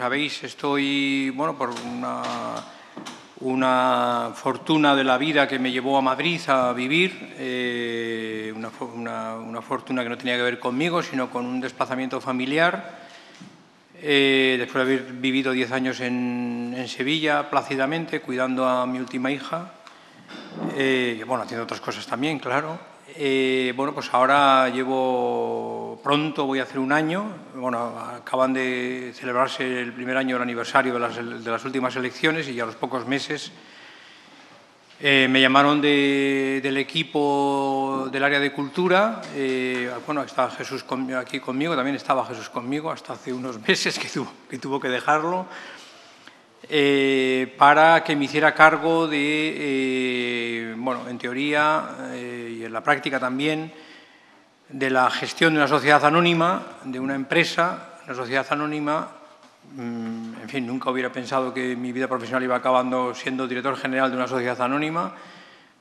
Sabéis, estoy, bueno, por una, una fortuna de la vida que me llevó a Madrid a vivir, eh, una, una, una, fortuna que no tenía que ver conmigo, sino con un desplazamiento familiar. Eh, después de haber vivido 10 años en, en, Sevilla, plácidamente, cuidando a mi última hija, eh, bueno, haciendo otras cosas también, claro. Eh, bueno, pues ahora llevo pronto, voy a hacer un año. Bueno, acaban de celebrarse el primer año del aniversario de las, últimas elecciones y ya a los pocos meses eh, me llamaron de, del equipo del área de cultura. Eh, bueno, estaba Jesús aquí conmigo, también estaba Jesús conmigo hasta hace unos meses que, tuvo que dejarlo. Eh, para que me hiciera cargo de, eh, bueno, en teoría eh, y en la práctica también, de la gestión de una sociedad anónima, de una empresa, una sociedad anónima. Mmm, en fin, nunca hubiera pensado que mi vida profesional iba acabando siendo director general de una sociedad anónima,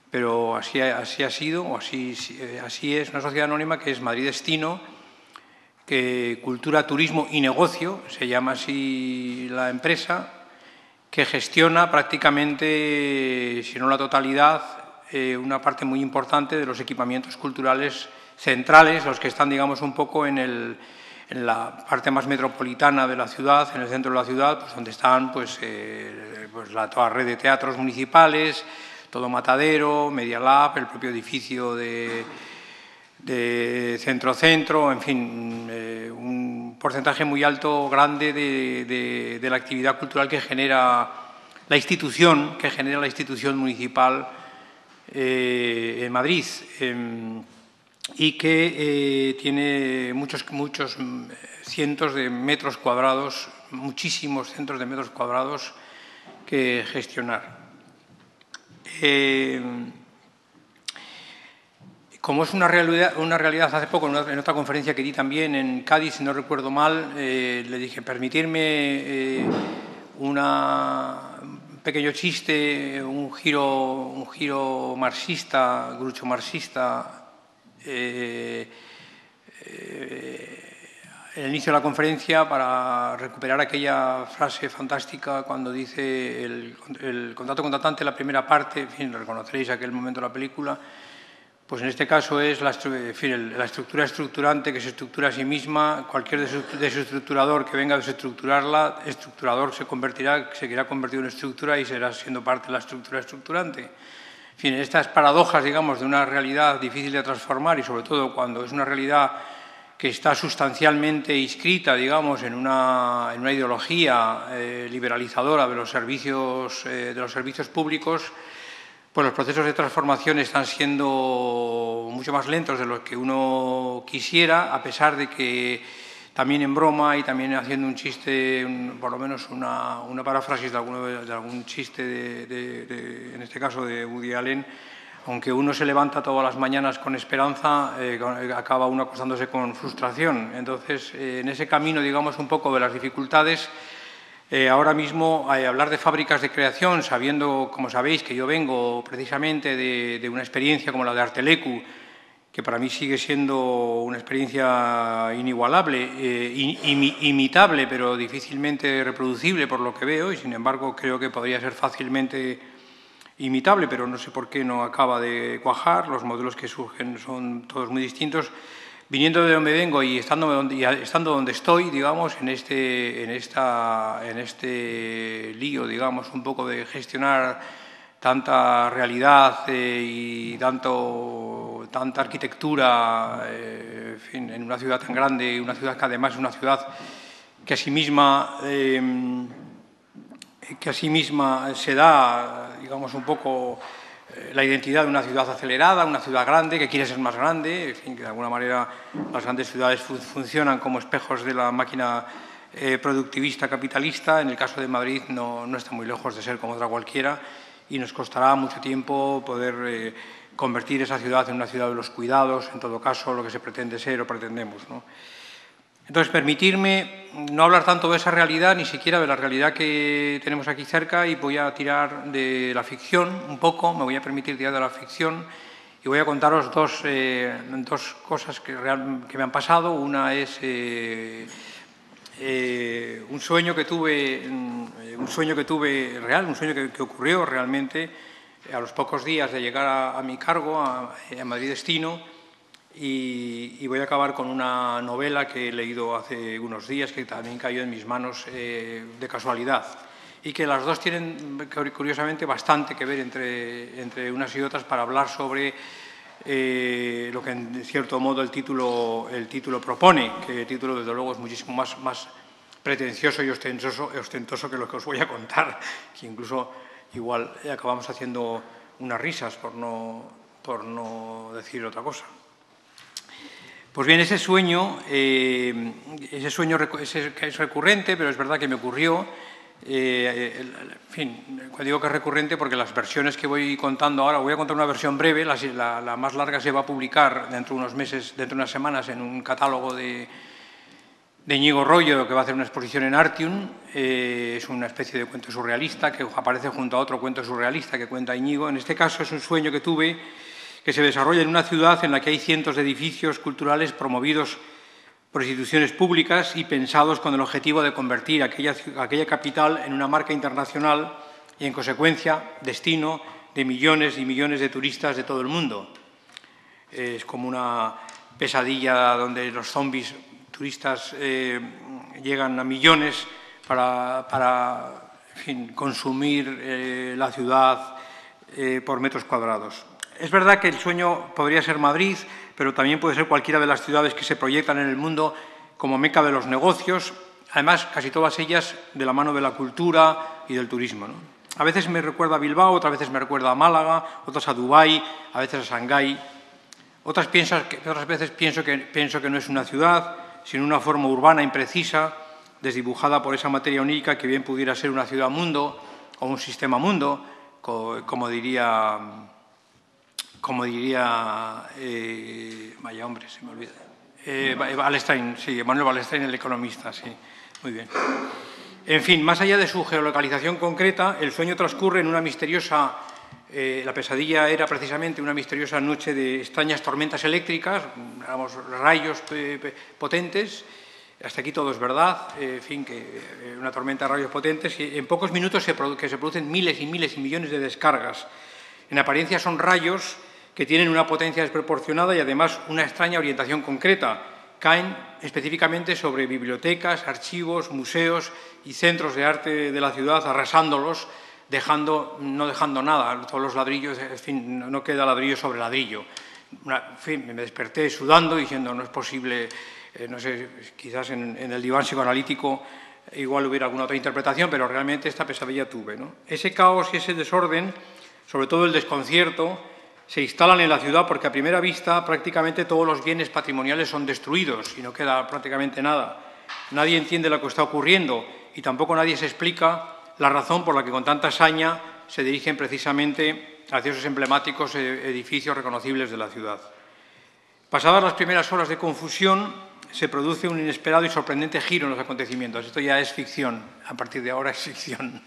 pero así, así ha sido, o así, así es, una sociedad anónima que es Madrid Destino, que Cultura, Turismo y Negocio, se llama así la empresa, que gestiona prácticamente, si no la totalidad, eh, una parte muy importante de los equipamientos culturales centrales, los que están, digamos, un poco en, el, la parte más metropolitana de la ciudad, en el centro de la ciudad, pues donde están pues, eh, pues la, toda red de teatros municipales, todo Matadero, Media Lab, el propio edificio de, de centro-centro, en fin, eh, un porcentaje muy alto, grande de, de, la actividad cultural que genera la institución, que genera la institución municipal eh, en Madrid eh, y que eh, tiene muchos, muchos cientos de metros cuadrados, muchísimos cientos de metros cuadrados que gestionar. Eh, como es una realidad, una realidad hace poco, en, una, en, otra conferencia que di también en Cádiz, si no recuerdo mal, eh, le dije, permitirme eh, una, un pequeño chiste, un giro, un giro marxista, grucho marxista, eh, en el inicio de la conferencia para recuperar aquella frase fantástica cuando dice el, el contrato contratante, la primera parte, en fin, reconoceréis aquel momento de la película, pues en este caso es la, estructura estructurante que se estructura a sí misma. Cualquier desestructurador que venga a desestructurarla, estructurador se convertirá, se querrá convertir en estructura y será siendo parte de la estructura estructurante. En estas paradojas, digamos, de una realidad difícil de transformar y sobre todo cuando es una realidad que está sustancialmente inscrita, digamos, en una, en una ideología eh, liberalizadora de los servicios, eh, de los servicios públicos, pues los procesos de transformación están siendo mucho más lentos de lo que uno quisiera, a pesar de que también en broma y también haciendo un chiste, por lo menos una, paráfrasis de, alguno, algún chiste, en este caso de Woody Allen, aunque uno se levanta todas las mañanas con esperanza, eh, acaba uno acostándose con frustración. Entonces, eh, en ese camino, digamos, un poco de las dificultades, eh, ahora mismo, eh, hablar de fábricas de creación, sabiendo, como sabéis, que yo vengo precisamente de, una experiencia como la de Artelecu, que para mí sigue siendo una experiencia inigualable, eh, imitable, pero difícilmente reproducible por lo que veo, y sin embargo creo que podría ser fácilmente imitable, pero no sé por qué no acaba de cuajar, los modelos que surgen son todos muy distintos viniendo de donde vengo y estando donde, estando donde estoy, digamos, en este, en, esta, en este lío, digamos, un poco de gestionar tanta realidad eh, y tanto, tanta arquitectura eh, en, una ciudad tan grande, una ciudad que además es una ciudad que a sí misma, eh, que a sí misma se da, digamos, un poco la identidad de una ciudad acelerada, una ciudad grande que quiere ser más grande, en fin, que de alguna manera las grandes ciudades fu funcionan como espejos de la máquina eh, productivista capitalista. En el caso de Madrid no, no, está muy lejos de ser como otra cualquiera y nos costará mucho tiempo poder eh, convertir esa ciudad en una ciudad de los cuidados, en todo caso lo que se pretende ser o pretendemos. ¿no? Entonces, permitirme no hablar tanto de esa realidad, ni siquiera de la realidad que tenemos aquí cerca, y voy a tirar de la ficción un poco, me voy a permitir tirar de la ficción, y voy a contaros dos, eh, dos cosas que, real, que, me han pasado. Una es, eh, eh, un sueño que tuve, mm, un sueño que tuve real, un sueño que, ocurrió realmente a los pocos días de llegar a, mi cargo, a, Madrid Destino, y, voy a acabar con una novela que he leído hace unos días, que también cayó en mis manos eh, de casualidad, y que las dos tienen, curiosamente, bastante que ver entre, unas y otras para hablar sobre eh, lo que en cierto modo el título, el título propone, que el título desde luego es muchísimo más, más pretencioso y ostentoso, ostentoso que lo que os voy a contar, que incluso igual acabamos haciendo unas risas por no, por no decir otra cosa. Pues bien, ese sueño, eh, ese sueño es recurrente, pero es verdad que me ocurrió eh, en fin, digo que es recurrente porque las versiones que voy contando ahora, voy a contar una versión breve, la, más larga se va a publicar dentro de unos meses, dentro de unas semanas, en un catálogo de, de Íñigo Rollo, que va a hacer una exposición en Artium. Eh, es una especie de cuento surrealista que aparece junto a otro cuento surrealista que cuenta Íñigo. En este caso es un sueño que tuve que se desarrolla en una ciudad en la que hay cientos de edificios culturales promovidos por instituciones públicas y pensados con el objetivo de convertir aquella, capital en una marca internacional y, en consecuencia, destino de millones y millones de turistas de todo el mundo. Es como una pesadilla donde los zombies turistas eh, llegan a millones para, consumir eh, la ciudad eh, por metros cuadrados. Es verdad que el sueño podría ser Madrid, pero también puede ser cualquiera de las ciudades que se proyectan en el mundo como meca de los negocios, además casi todas ellas de la mano de la cultura y del turismo. A veces me recuerda a Bilbao, otras veces me recuerda a Málaga, otras a Dubái, a veces a Shanghái. Otras, veces pienso que, pienso que no es una ciudad, sino una forma urbana imprecisa, desdibujada por esa materia única que bien pudiera ser una ciudad-mundo o un sistema-mundo, como diría como diría, eh, vaya hombre, se me olvida, eh, Balestein, sí, Manuel Balestein, el economista, sí, muy bien. En fin, más allá de su geolocalización concreta, el sueño transcurre en una misteriosa, eh, la pesadilla era precisamente una misteriosa noche de extrañas tormentas eléctricas, digamos, rayos potentes, hasta aquí todo es verdad, en fin, que una tormenta de rayos potentes, y en pocos minutos que se producen miles y miles y millones de descargas. En apariencia son rayos que tienen una potencia desproporcionada y además una extraña orientación concreta. Caen específicamente sobre bibliotecas, archivos, museos y centros de arte de la ciudad, arrasándolos, dejando, no dejando nada, todos los ladrillos, en fin, no queda ladrillo sobre ladrillo. en fin, me desperté sudando diciendo no es posible, eh, no sé, quizás en, el diván psicoanalítico igual hubiera alguna otra interpretación, pero realmente esta pesadilla tuve. Ese caos y ese desorden, sobre todo el desconcierto, se instalan en la ciudad porque a primera vista prácticamente todos los bienes patrimoniales son destruidos y no queda prácticamente nada. Nadie entiende lo que está ocurriendo y tampoco nadie se explica la razón por la que con tanta saña se dirigen precisamente hacia esos emblemáticos eh, edificios reconocibles de la ciudad. Pasadas las primeras horas de confusión, se produce un inesperado y sorprendente giro en los acontecimientos. Esto ya es ficción, a partir de ahora es ficción.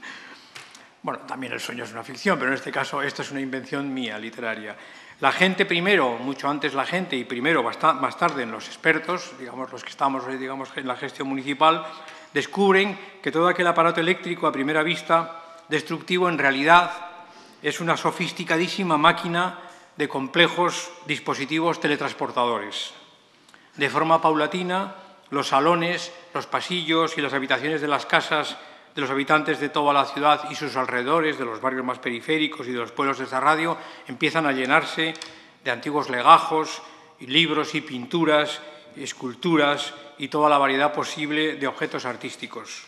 Bueno, también el sueño es una ficción, pero en este caso esto es una invención mía, literaria. La gente primero, mucho antes la gente y primero más tarde los expertos, digamos los que estamos digamos, en la gestión municipal, descubren que todo aquel aparato eléctrico a primera vista destructivo en realidad es una sofisticadísima máquina de complejos dispositivos teletransportadores. De forma paulatina, los salones, los pasillos y las habitaciones de las casas de los habitantes de toda la ciudad y sus alrededores, de los barrios más periféricos y de los pueblos de esta radio, empiezan a llenarse de antiguos legajos, libros y pinturas, esculturas y toda la variedad posible de objetos artísticos.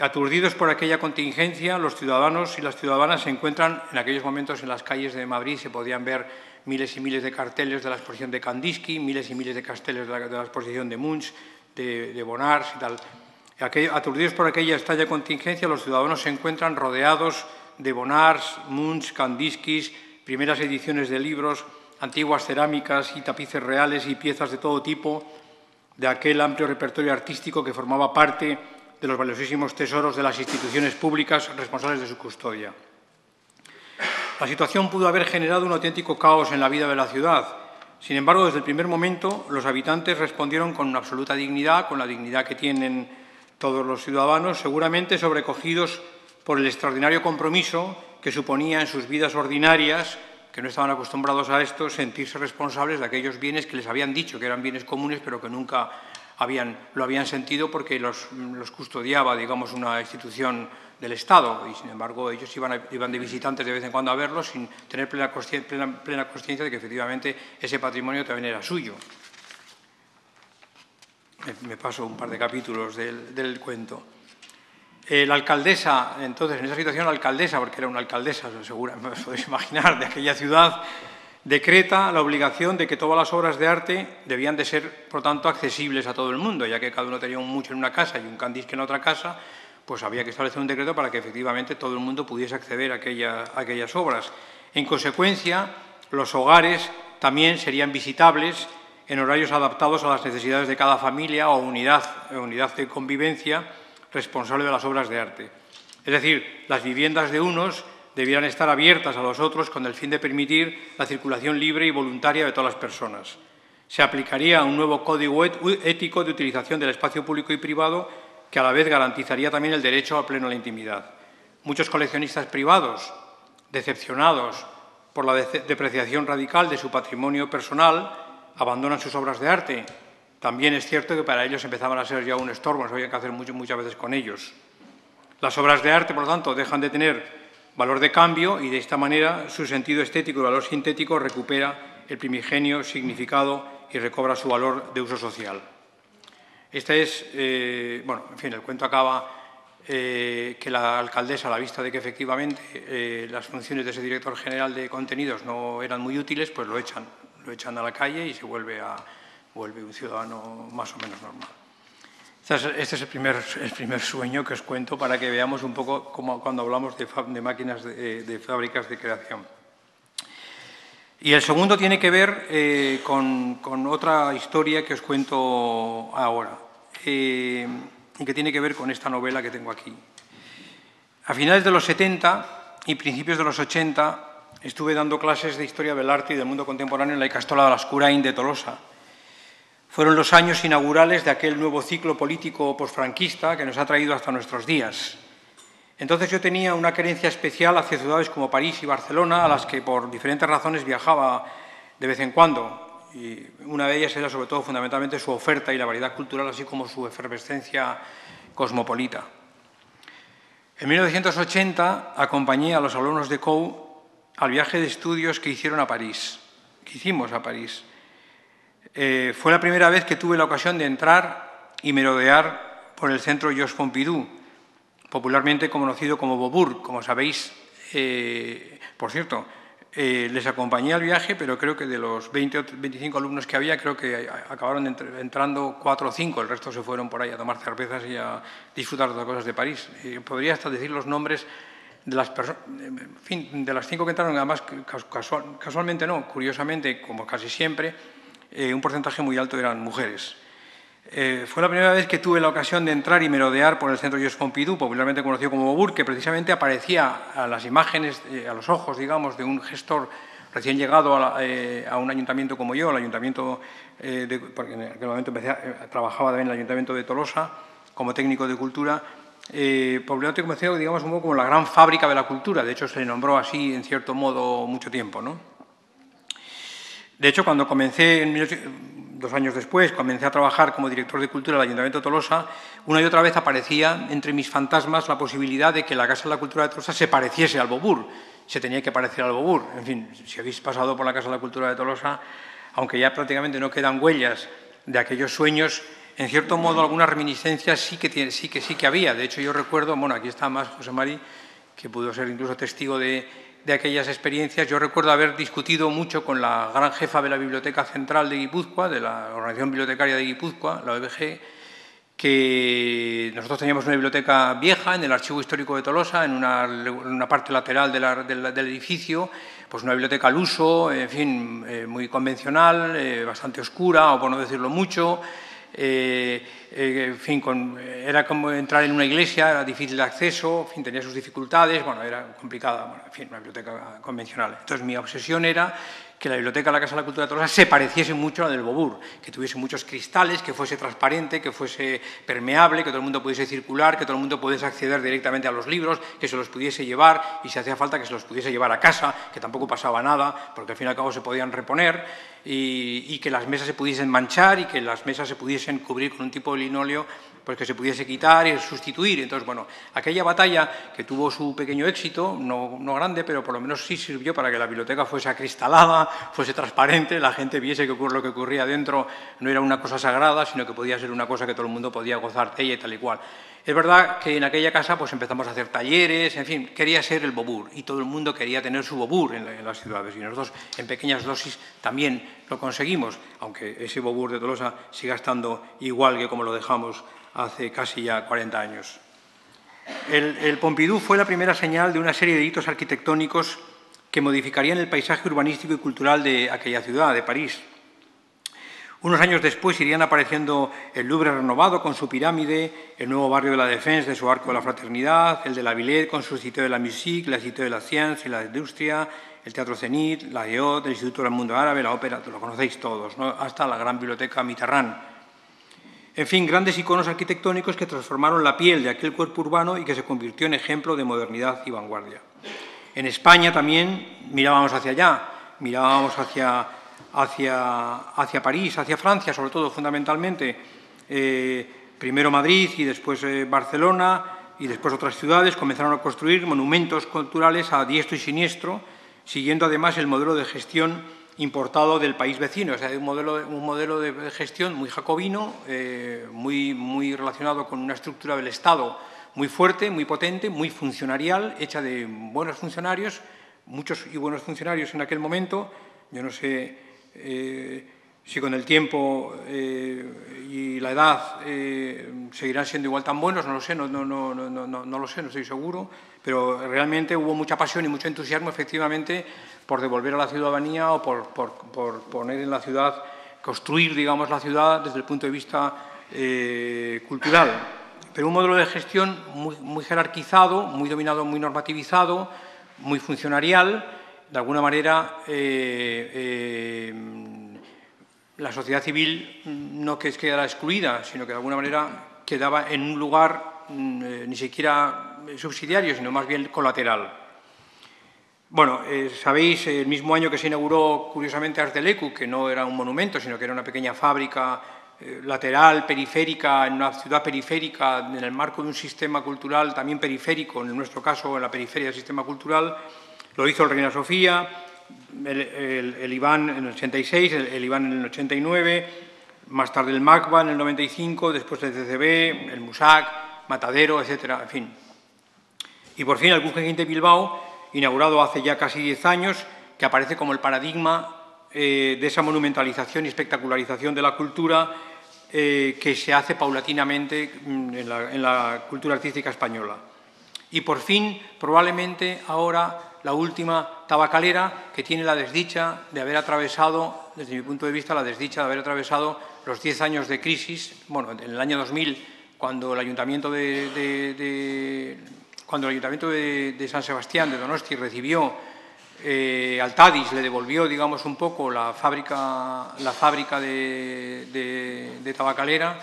Aturdidos por aquella contingencia, los ciudadanos y las ciudadanas se encuentran en aquellos momentos en las calles de Madrid, se podían ver miles y miles de carteles de la exposición de Kandinsky, miles y miles de carteles de la, exposición de Munch, de, de y tal. Aturdidos por aquella extraña contingencia, los ciudadanos se encuentran rodeados de Bonars, Munch, Kandiskis, primeras ediciones de libros, antiguas cerámicas y tapices reales y piezas de todo tipo de aquel amplio repertorio artístico que formaba parte de los valiosísimos tesoros de las instituciones públicas responsables de su custodia. La situación pudo haber generado un auténtico caos en la vida de la ciudad. Sin embargo, desde el primer momento, los habitantes respondieron con absoluta dignidad, con la dignidad que tienen todos los ciudadanos, seguramente sobrecogidos por el extraordinario compromiso que suponía en sus vidas ordinarias, que no estaban acostumbrados a esto, sentirse responsables de aquellos bienes que les habían dicho que eran bienes comunes, pero que nunca lo habían sentido porque los, custodiaba, digamos, una institución del Estado y, sin embargo, ellos iban, iban, de visitantes de vez en cuando a verlos sin tener plena conciencia de que efectivamente ese patrimonio también era suyo. Me, paso un par de capítulos del, cuento. Eh, la alcaldesa, entonces, en esa situación, la alcaldesa, porque era una alcaldesa, seguro, me podéis imaginar, de aquella ciudad, decreta la obligación de que todas las obras de arte debían de ser, por tanto, accesibles a todo el mundo, ya que cada uno tenía un mucho en una casa y un candisque en otra casa, pues había que establecer un decreto para que efectivamente todo el mundo pudiese acceder a, a aquellas obras. En consecuencia, los hogares también serían visitables en horarios adaptados a las necesidades de cada familia o unidad, unidad de convivencia responsable de las obras de arte. Es decir, las viviendas de unos debieran estar abiertas a los otros con el fin de permitir la circulación libre y voluntaria de todas las personas. Se aplicaría un nuevo código ético de utilización del espacio público y privado que a la vez garantizaría también el derecho a pleno a la intimidad. Muchos coleccionistas privados, decepcionados por la depreciación radical de su patrimonio personal, abandonan sus obras de arte. También es cierto que para ellos empezaban a ser ya un estorbo, no había que hacer muchas veces con ellos. Las obras de arte, por lo tanto, dejan de tener valor de cambio y de esta manera su sentido estético y valor sintético recupera el primigenio significado y recobra su valor de uso social. Esta es, eh, bueno, en fin, el cuento acaba eh, que la alcaldesa, a la vista de que efectivamente eh, las funciones de ese director general de contenidos no eran muy útiles, pues lo echan, lo echan a la calle y se vuelve, a, vuelve un ciudadano más o menos normal. Este es el primer, el primer sueño que os cuento para que veamos un poco cómo, cuando hablamos de, máquinas de, fábricas de creación. Y el segundo tiene que ver eh, con, otra historia que os cuento ahora eh, y que tiene que ver con esta novela que tengo aquí. A finales de los 70 y principios de los 80 estuve dando clases de historia del arte y del mundo contemporáneo en la Icastola de la Escurain de Tolosa. Fueron los años inaugurales de aquel nuevo ciclo político posfranquista que nos ha traído hasta nuestros días. Entonces yo tenía una querencia especial hacia ciudades como París y Barcelona, a las que por diferentes razones viajaba de vez en cuando. Y una de ellas era sobre todo fundamentalmente su oferta y la variedad cultural, así como su efervescencia cosmopolita. En 1980 acompañé a los alumnos de COU al viaje de estudios que hicieron a París, que hicimos a París. Eh, fue la primera vez que tuve la ocasión de entrar y merodear por el centro Georges Pompidou, popularmente conocido como Beaubourg, como sabéis. Eh, por cierto, eh, les acompañé al viaje, pero creo que de los 20 o 25 alumnos que había, creo que acabaron entrando 4 o 5, el resto se fueron por ahí a tomar cervezas y a disfrutar de las cosas de París. podría hasta decir los nombres de las, cinco que entraron, además casualmente no, curiosamente, como casi siempre, eh, un porcentaje muy alto eran mujeres. Eh, fue la primera vez que tuve la ocasión de entrar y merodear por el centro Joseph Pompidou, popularmente conocido como Beaubourg, que precisamente aparecía a las imágenes, eh, a los ojos, digamos, de un gestor recién llegado a, un ayuntamiento como yo, el ayuntamiento, de, porque en aquel momento trabajaba también en el ayuntamiento de Tolosa como técnico de cultura, eh, probablemente comenzó, digamos, un poco como la gran fábrica de la cultura. De hecho, se le nombró así, en cierto modo, mucho tiempo. ¿no? De hecho, cuando comencé, dos años después, comencé a trabajar como director de cultura del Ayuntamiento de Tolosa, una y otra vez aparecía entre mis fantasmas la posibilidad de que la Casa de la Cultura de Tolosa se pareciese al Bobur. Se tenía que parecer al Bobur. En fin, si habéis pasado por la Casa de la Cultura de Tolosa, aunque ya prácticamente no quedan huellas de aquellos sueños, en cierto modo algunas reminiscencias sí que, sí que, sí que había. De hecho, yo recuerdo, bueno, aquí está más José Mari, que pudo ser incluso testigo de, aquellas experiencias. Yo recuerdo haber discutido mucho con la gran jefa de la Biblioteca Central de Guipúzcoa, de la Organización Bibliotecaria de Guipúzcoa, la OBG, que nosotros teníamos una biblioteca vieja en el Archivo Histórico de Tolosa, en una, parte lateral del edificio, pues una biblioteca al uso, en fin, eh, muy convencional, eh, bastante oscura, o por no decirlo mucho, eh, eh, en fin, era como entrar en una iglesia, era difícil de acceso, fin, tenía sus dificultades, bueno, era complicada, en fin, una biblioteca convencional. Entonces mi obsesión era que la biblioteca de la Casa de la Cultura de Tolosa se pareciese mucho a la del Bobur, que tuviese muchos cristales, que fuese transparente, que fuese permeable, que todo el mundo pudiese circular, que todo el mundo pudiese acceder directamente a los libros, que se los pudiese llevar y si hacía falta que se los pudiese llevar a casa, que tampoco pasaba nada, porque al fin y al cabo se podían reponer y, que las mesas se pudiesen manchar y que las mesas se pudiesen cubrir con un tipo de linóleo pues que se pudiese quitar y sustituir. Entonces, bueno, aquella batalla que tuvo su pequeño éxito, no, grande, pero por lo menos sí sirvió para que la biblioteca fuese acristalada, fuese transparente, la gente viese que lo que ocurría dentro no era una cosa sagrada, sino que podía ser una cosa que todo el mundo podía gozar de ella y tal y cual. Es verdad que en aquella casa pues empezamos a hacer talleres, en fin, quería ser el bobur y todo el mundo quería tener su bobur en, la, en las ciudades y nosotros en pequeñas dosis también lo conseguimos, aunque ese bobur de Tolosa siga estando igual que como lo dejamos hace casi ya 40 años. El, Pompidou fue la primera señal de una serie de hitos arquitectónicos que modificarían el paisaje urbanístico y cultural de aquella ciudad, de París. Unos años después irían apareciendo el Louvre renovado con su pirámide, el nuevo barrio de la Défense de su Arco de la Fraternidad, el de la Villette con su Cité de la Musique, la Cité de la Science y la Industria, el Teatro Zenit, la EOT, el Instituto del Mundo Árabe, la Ópera, lo conocéis todos, hasta la gran biblioteca Mitterrand en fin, grandes iconos arquitectónicos que transformaron la piel de aquel cuerpo urbano y que se convirtió en ejemplo de modernidad y vanguardia. En España también mirábamos hacia allá, mirábamos hacia, hacia, hacia París, hacia Francia, sobre todo, fundamentalmente. Eh, primero Madrid y después eh, Barcelona y después otras ciudades comenzaron a construir monumentos culturales a diestro y siniestro, siguiendo además el modelo de gestión importado del país vecino, o sea, un modelo, un modelo de gestión muy jacobino, eh, muy, muy relacionado con una estructura del Estado muy fuerte, muy potente, muy funcionarial, hecha de buenos funcionarios, muchos y buenos funcionarios en aquel momento. Yo no sé eh, si con el tiempo eh, y la edad eh, seguirán siendo igual tan buenos, no lo sé, no, no, no, no, no lo sé, no estoy seguro, pero realmente hubo mucha pasión y mucho entusiasmo, efectivamente, por devolver a la ciudadanía o por, por, poner en la ciudad, construir, digamos, la ciudad desde el punto de vista cultural. Pero un modelo de gestión muy, jerarquizado, muy dominado, muy normativizado, muy funcionarial. De alguna manera, eh, eh, la sociedad civil no que quedara excluida, sino que de alguna manera quedaba en un lugar mm, ni siquiera subsidiario, sino más bien colateral. Bueno, eh, sabéis, el mismo año que se inauguró, curiosamente, Artelecu, que no era un monumento, sino que era una pequeña fábrica eh, lateral, periférica, en una ciudad periférica, en el marco de un sistema cultural también periférico, en nuestro caso, en la periferia del sistema cultural, lo hizo el Reina Sofía, el, Iván en el 86, el, el, Iván en el 89, más tarde el MACBA en el 95, después el CCB, el MUSAC, Matadero, etcétera, en fin. Y por fin el Guggenheim de Bilbao, inaugurado hace ya casi 10 años, que aparece como el paradigma eh, de esa monumentalización y espectacularización de la cultura eh, que se hace paulatinamente mm, en la, en la cultura artística española. Y por fin, probablemente ahora, la última tabacalera que tiene la desdicha de haber atravesado, desde mi punto de vista, la desdicha de haber atravesado los 10 años de crisis, bueno, en el año 2000, cuando el Ayuntamiento de, de, de cuando el Ayuntamiento de, de San Sebastián, de Donosti, recibió eh, Altadis, le devolvió, digamos, un poco la fábrica, la fábrica de, tabacalera,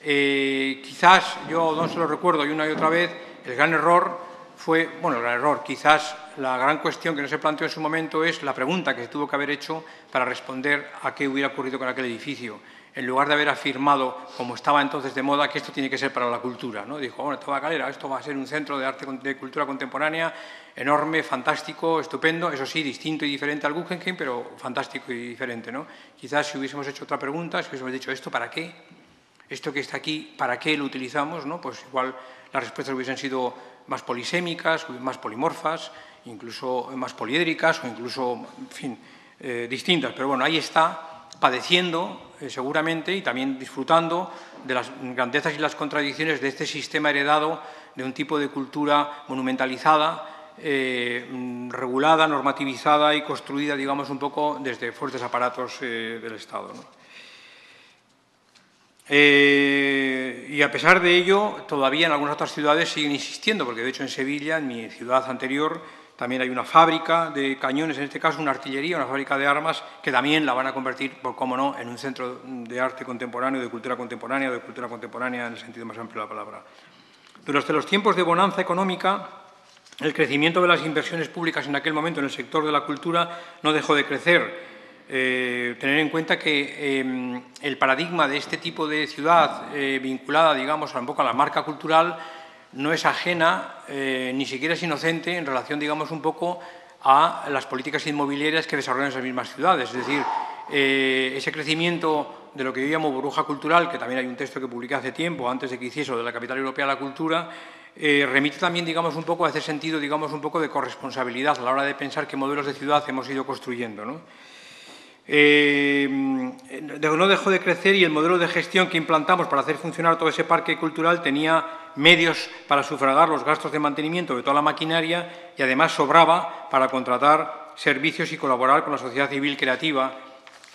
eh, quizás, yo no se lo recuerdo y una y otra vez, el gran error fue, bueno, el gran error, quizás la gran cuestión que no se planteó en su momento es la pregunta que se tuvo que haber hecho para responder a qué hubiera ocurrido con aquel edificio en lugar de haber afirmado, como estaba entonces de moda, que esto tiene que ser para la cultura. ¿no? Dijo, bueno, Tabacalera, esto va a ser un centro de arte de cultura contemporánea enorme, fantástico, estupendo, eso sí, distinto y diferente al Guggenheim, pero fantástico y diferente. ¿no? Quizás si hubiésemos hecho otra pregunta, si hubiésemos dicho, ¿esto para qué? ¿Esto que está aquí, para qué lo utilizamos? ¿no? Pues igual las respuestas hubiesen sido más polisémicas, más polimorfas, incluso más poliédricas o incluso, en fin, eh, distintas. Pero bueno, ahí está padeciendo eh, seguramente y también disfrutando de las grandezas y las contradicciones de este sistema heredado de un tipo de cultura monumentalizada, eh, regulada, normativizada y construida, digamos, un poco desde fuertes aparatos eh, del Estado. ¿no? Eh, y a pesar de ello, todavía en algunas otras ciudades siguen insistiendo, porque de hecho en Sevilla, en mi ciudad anterior, también hay una fábrica de cañones, en este caso una artillería, una fábrica de armas, que también la van a convertir, por cómo no, en un centro de arte contemporáneo, de cultura contemporánea, de cultura contemporánea en el sentido más amplio de la palabra. Durante los tiempos de bonanza económica, el crecimiento de las inversiones públicas en aquel momento en el sector de la cultura no dejó de crecer. Eh, tener en cuenta que em, el paradigma de este tipo de ciudad eh, vinculada, digamos, un a la marca cultural, no es ajena, eh, ni siquiera es inocente en relación, digamos, un poco a las políticas inmobiliarias que desarrollan esas mismas ciudades. Es decir, eh, ese crecimiento de lo que yo llamo burbuja cultural, que también hay un texto que publiqué hace tiempo, antes de que hiciese de la capital europea a la cultura, eh, remite también, digamos, un poco a ese sentido, digamos, un poco de corresponsabilidad a la hora de pensar qué modelos de ciudad hemos ido construyendo. ¿no? Eh, no dejó de crecer y el modelo de gestión que implantamos para hacer funcionar todo ese parque cultural tenía medios para sufragar los gastos de mantenimiento de toda la maquinaria y además sobraba para contratar servicios y colaborar con la sociedad civil creativa,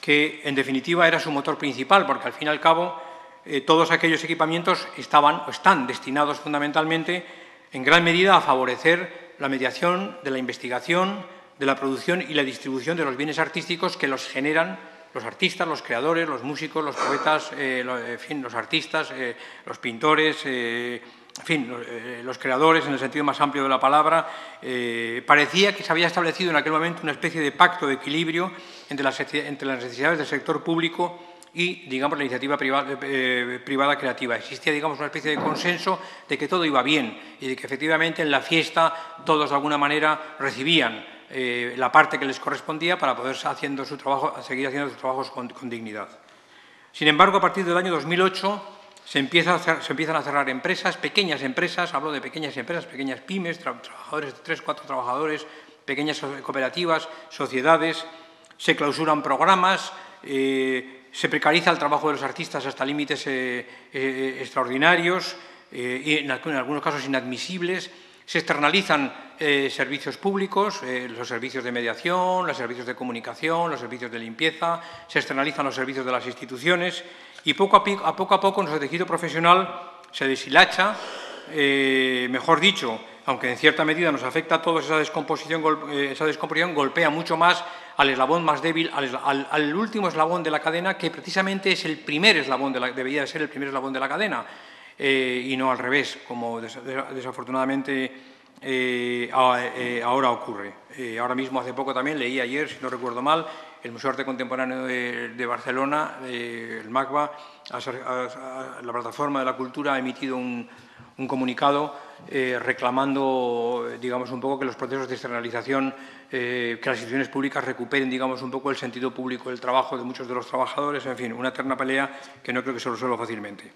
que en definitiva era su motor principal, porque al fin y al cabo eh, todos aquellos equipamientos estaban o están destinados fundamentalmente en gran medida a favorecer la mediación de la investigación, de la producción y la distribución de los bienes artísticos que los generan los artistas, los creadores, los músicos, los poetas, eh, en fin, los artistas, eh, los pintores, en fin, los, creadores en el sentido más amplio de la palabra, parecía que se había establecido en aquel momento una especie de pacto de equilibrio entre las, necesidades del sector público y, digamos, la iniciativa privada, privada, creativa. Existía, digamos, una especie de consenso de que todo iba bien y de que efectivamente en la fiesta todos de alguna manera recibían eh, la parte que les correspondía para poder haciendo su trabajo, seguir haciendo sus trabajos con, dignidad. Sin embargo, a partir del año 2008 se, se, empiezan a cerrar empresas, pequeñas empresas, hablo de pequeñas empresas, pequeñas pymes, trabajadores de tres, cuatro trabajadores, pequeñas cooperativas, sociedades, se clausuran programas, eh, se precariza el trabajo de los artistas hasta límites eh, extraordinarios y en algunos casos inadmisibles, se externalizan eh, servicios públicos, eh, los servicios de mediación, los servicios de comunicación, los servicios de limpieza, se externalizan los servicios de las instituciones y poco a, poco, nuestro tejido profesional se deshilacha, eh, mejor dicho, aunque en cierta medida nos afecta a todos, esa descomposición, esa descomposición golpea mucho más al eslabón más débil, al, último eslabón de la cadena, que precisamente es el primer eslabón, de la, debería de ser el primer eslabón de la cadena eh, y no al revés, como desafortunadamente eh, eh, ahora ocurre. ahora mismo, hace poco también, leí ayer, si no recuerdo mal, el Museo Arte Contemporáneo de, Barcelona, el MACBA, la plataforma de la cultura, ha emitido un, comunicado reclamando, digamos, un poco que los procesos de externalización, que las instituciones públicas recuperen, digamos, un poco el sentido público del trabajo de muchos de los trabajadores, en fin, una eterna pelea que no creo que se resuelva fácilmente.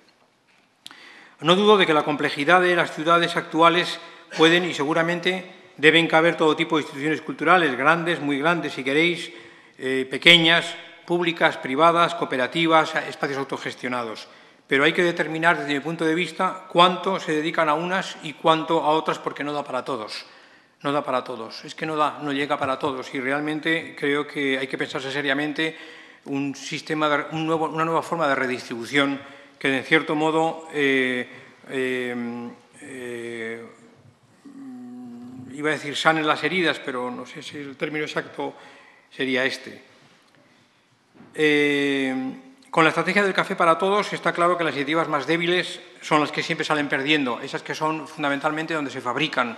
No dudo de que la complejidad de las ciudades actuales pueden y seguramente deben caber todo tipo de instituciones culturales, grandes, muy grandes si queréis, eh, pequeñas, públicas, privadas, cooperativas, espacios autogestionados. Pero hay que determinar desde mi punto de vista cuánto se dedican a unas y cuánto a otras porque no da para todos. No da para todos. Es que no da, no llega para todos y realmente creo que hay que pensarse seriamente un sistema, una nueva forma de redistribución que, en cierto modo, eh, eh, eh, iba a decir sanen las heridas, pero no sé si el término exacto sería este. con la estrategia del café para todos está claro que las iniciativas más débiles son las que siempre salen perdiendo, esas que son fundamentalmente donde se fabrican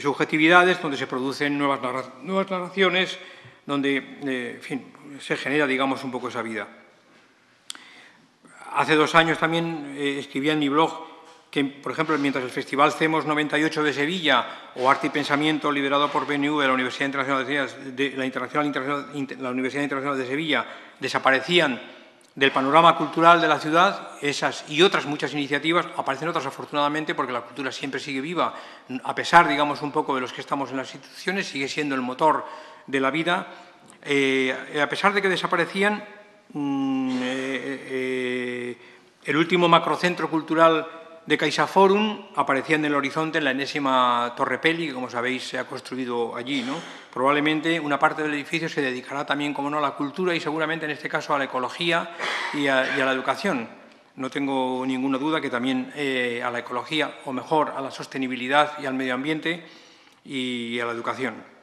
subjetividades, donde se producen nuevas, nuevas narraciones, donde se genera, digamos, un poco esa vida. Hace dos años también eh, escribía en mi blog por ejemplo, mientras el Festival CEMOS 98 de Sevilla o Arte y Pensamiento, liderado por BNU de la Universidad Internacional de, la, Internacional, Universidad Internacional de Sevilla, desaparecían del panorama cultural de la ciudad, esas y otras muchas iniciativas, aparecen otras afortunadamente porque la cultura siempre sigue viva, a pesar, digamos, un poco de los que estamos en las instituciones, sigue siendo el motor de la vida. Eh, a pesar de que desaparecían, Mm, eh, eh, el último macrocentro cultural de CaixaForum aparecía en el horizonte la enésima Torre Peli, que como sabéis se ha construido allí. ¿no? Probablemente una parte del edificio se dedicará también, como no, a la cultura y seguramente en este caso a la ecología y a, la educación. No tengo ninguna duda que también eh, a la ecología, o mejor, a la sostenibilidad y al medio ambiente, y a la educación.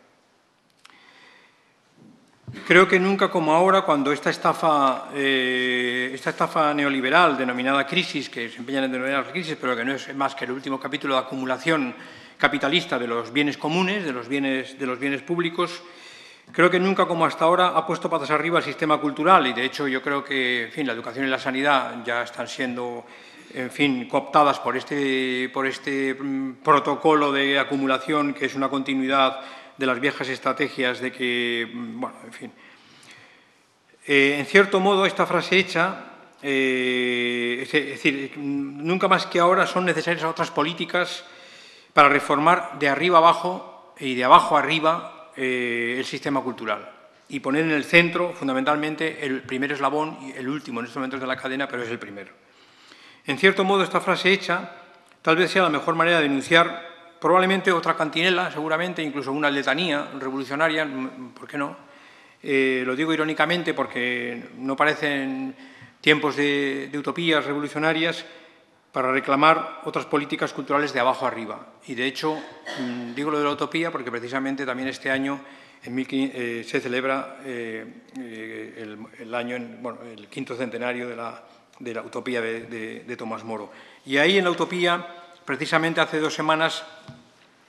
Creo que nunca como ahora, cuando esta estafa, eh, esta estafa neoliberal denominada crisis, que se empeñan en denominar crisis, pero que no es más que el último capítulo de acumulación capitalista de los bienes comunes, de los bienes, de los bienes públicos, creo que nunca como hasta ahora ha puesto patas arriba el sistema cultural. Y, de hecho, yo creo que en fin, la educación y la sanidad ya están siendo en fin, cooptadas por este, por este mm, protocolo de acumulación que es una continuidad de las viejas estrategias de que, mm, bueno, en fin. Eh, en cierto modo, esta frase hecha, eh, es decir, nunca más que ahora son necesarias otras políticas para reformar de arriba abajo y de abajo arriba eh, el sistema cultural y poner en el centro, fundamentalmente, el primer eslabón y el último en estos momentos de la cadena, pero es el primero. En cierto modo, esta frase hecha tal vez sea la mejor manera de denunciar probablemente otra cantinela, seguramente, incluso una letanía revolucionaria, ¿por qué no? Eh, lo digo irónicamente porque no parecen tiempos de, utopías revolucionarias para reclamar otras políticas culturales de abajo arriba. Y de hecho, mm, digo lo de la utopía porque precisamente también este año en eh, se celebra eh, el, año, bueno, quinto centenario de la utopía de, Tomás Moro. Y ahí en la utopía, precisamente hace dos semanas,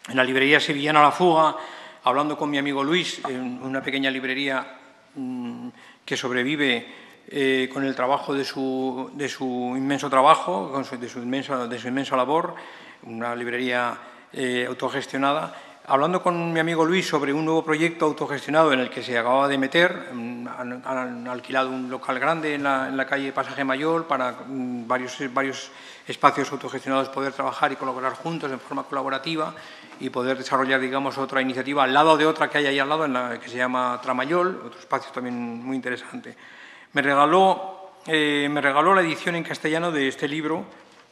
en la librería sevillana La Fuga, hablando con mi amigo Luis, en una pequeña librería mm, que sobrevive eh, con el trabajo de su, de su inmenso trabajo, de, su inmensa, de su inmensa labor, una librería eh, autogestionada, Hablando con mi amigo Luis sobre un nuevo proyecto autogestionado en el que se acababa de meter, mm, han, alquilado un local grande en la, calle Pasaje Mayor para mm, varios, varios espacios autogestionados poder trabajar y colaborar juntos en forma colaborativa y poder desarrollar, digamos, otra iniciativa al lado de otra que hay ahí al lado, en la, que se llama Tramayol, otro espacio también muy interesante. Me regaló, eh, me regaló la edición en castellano de este libro,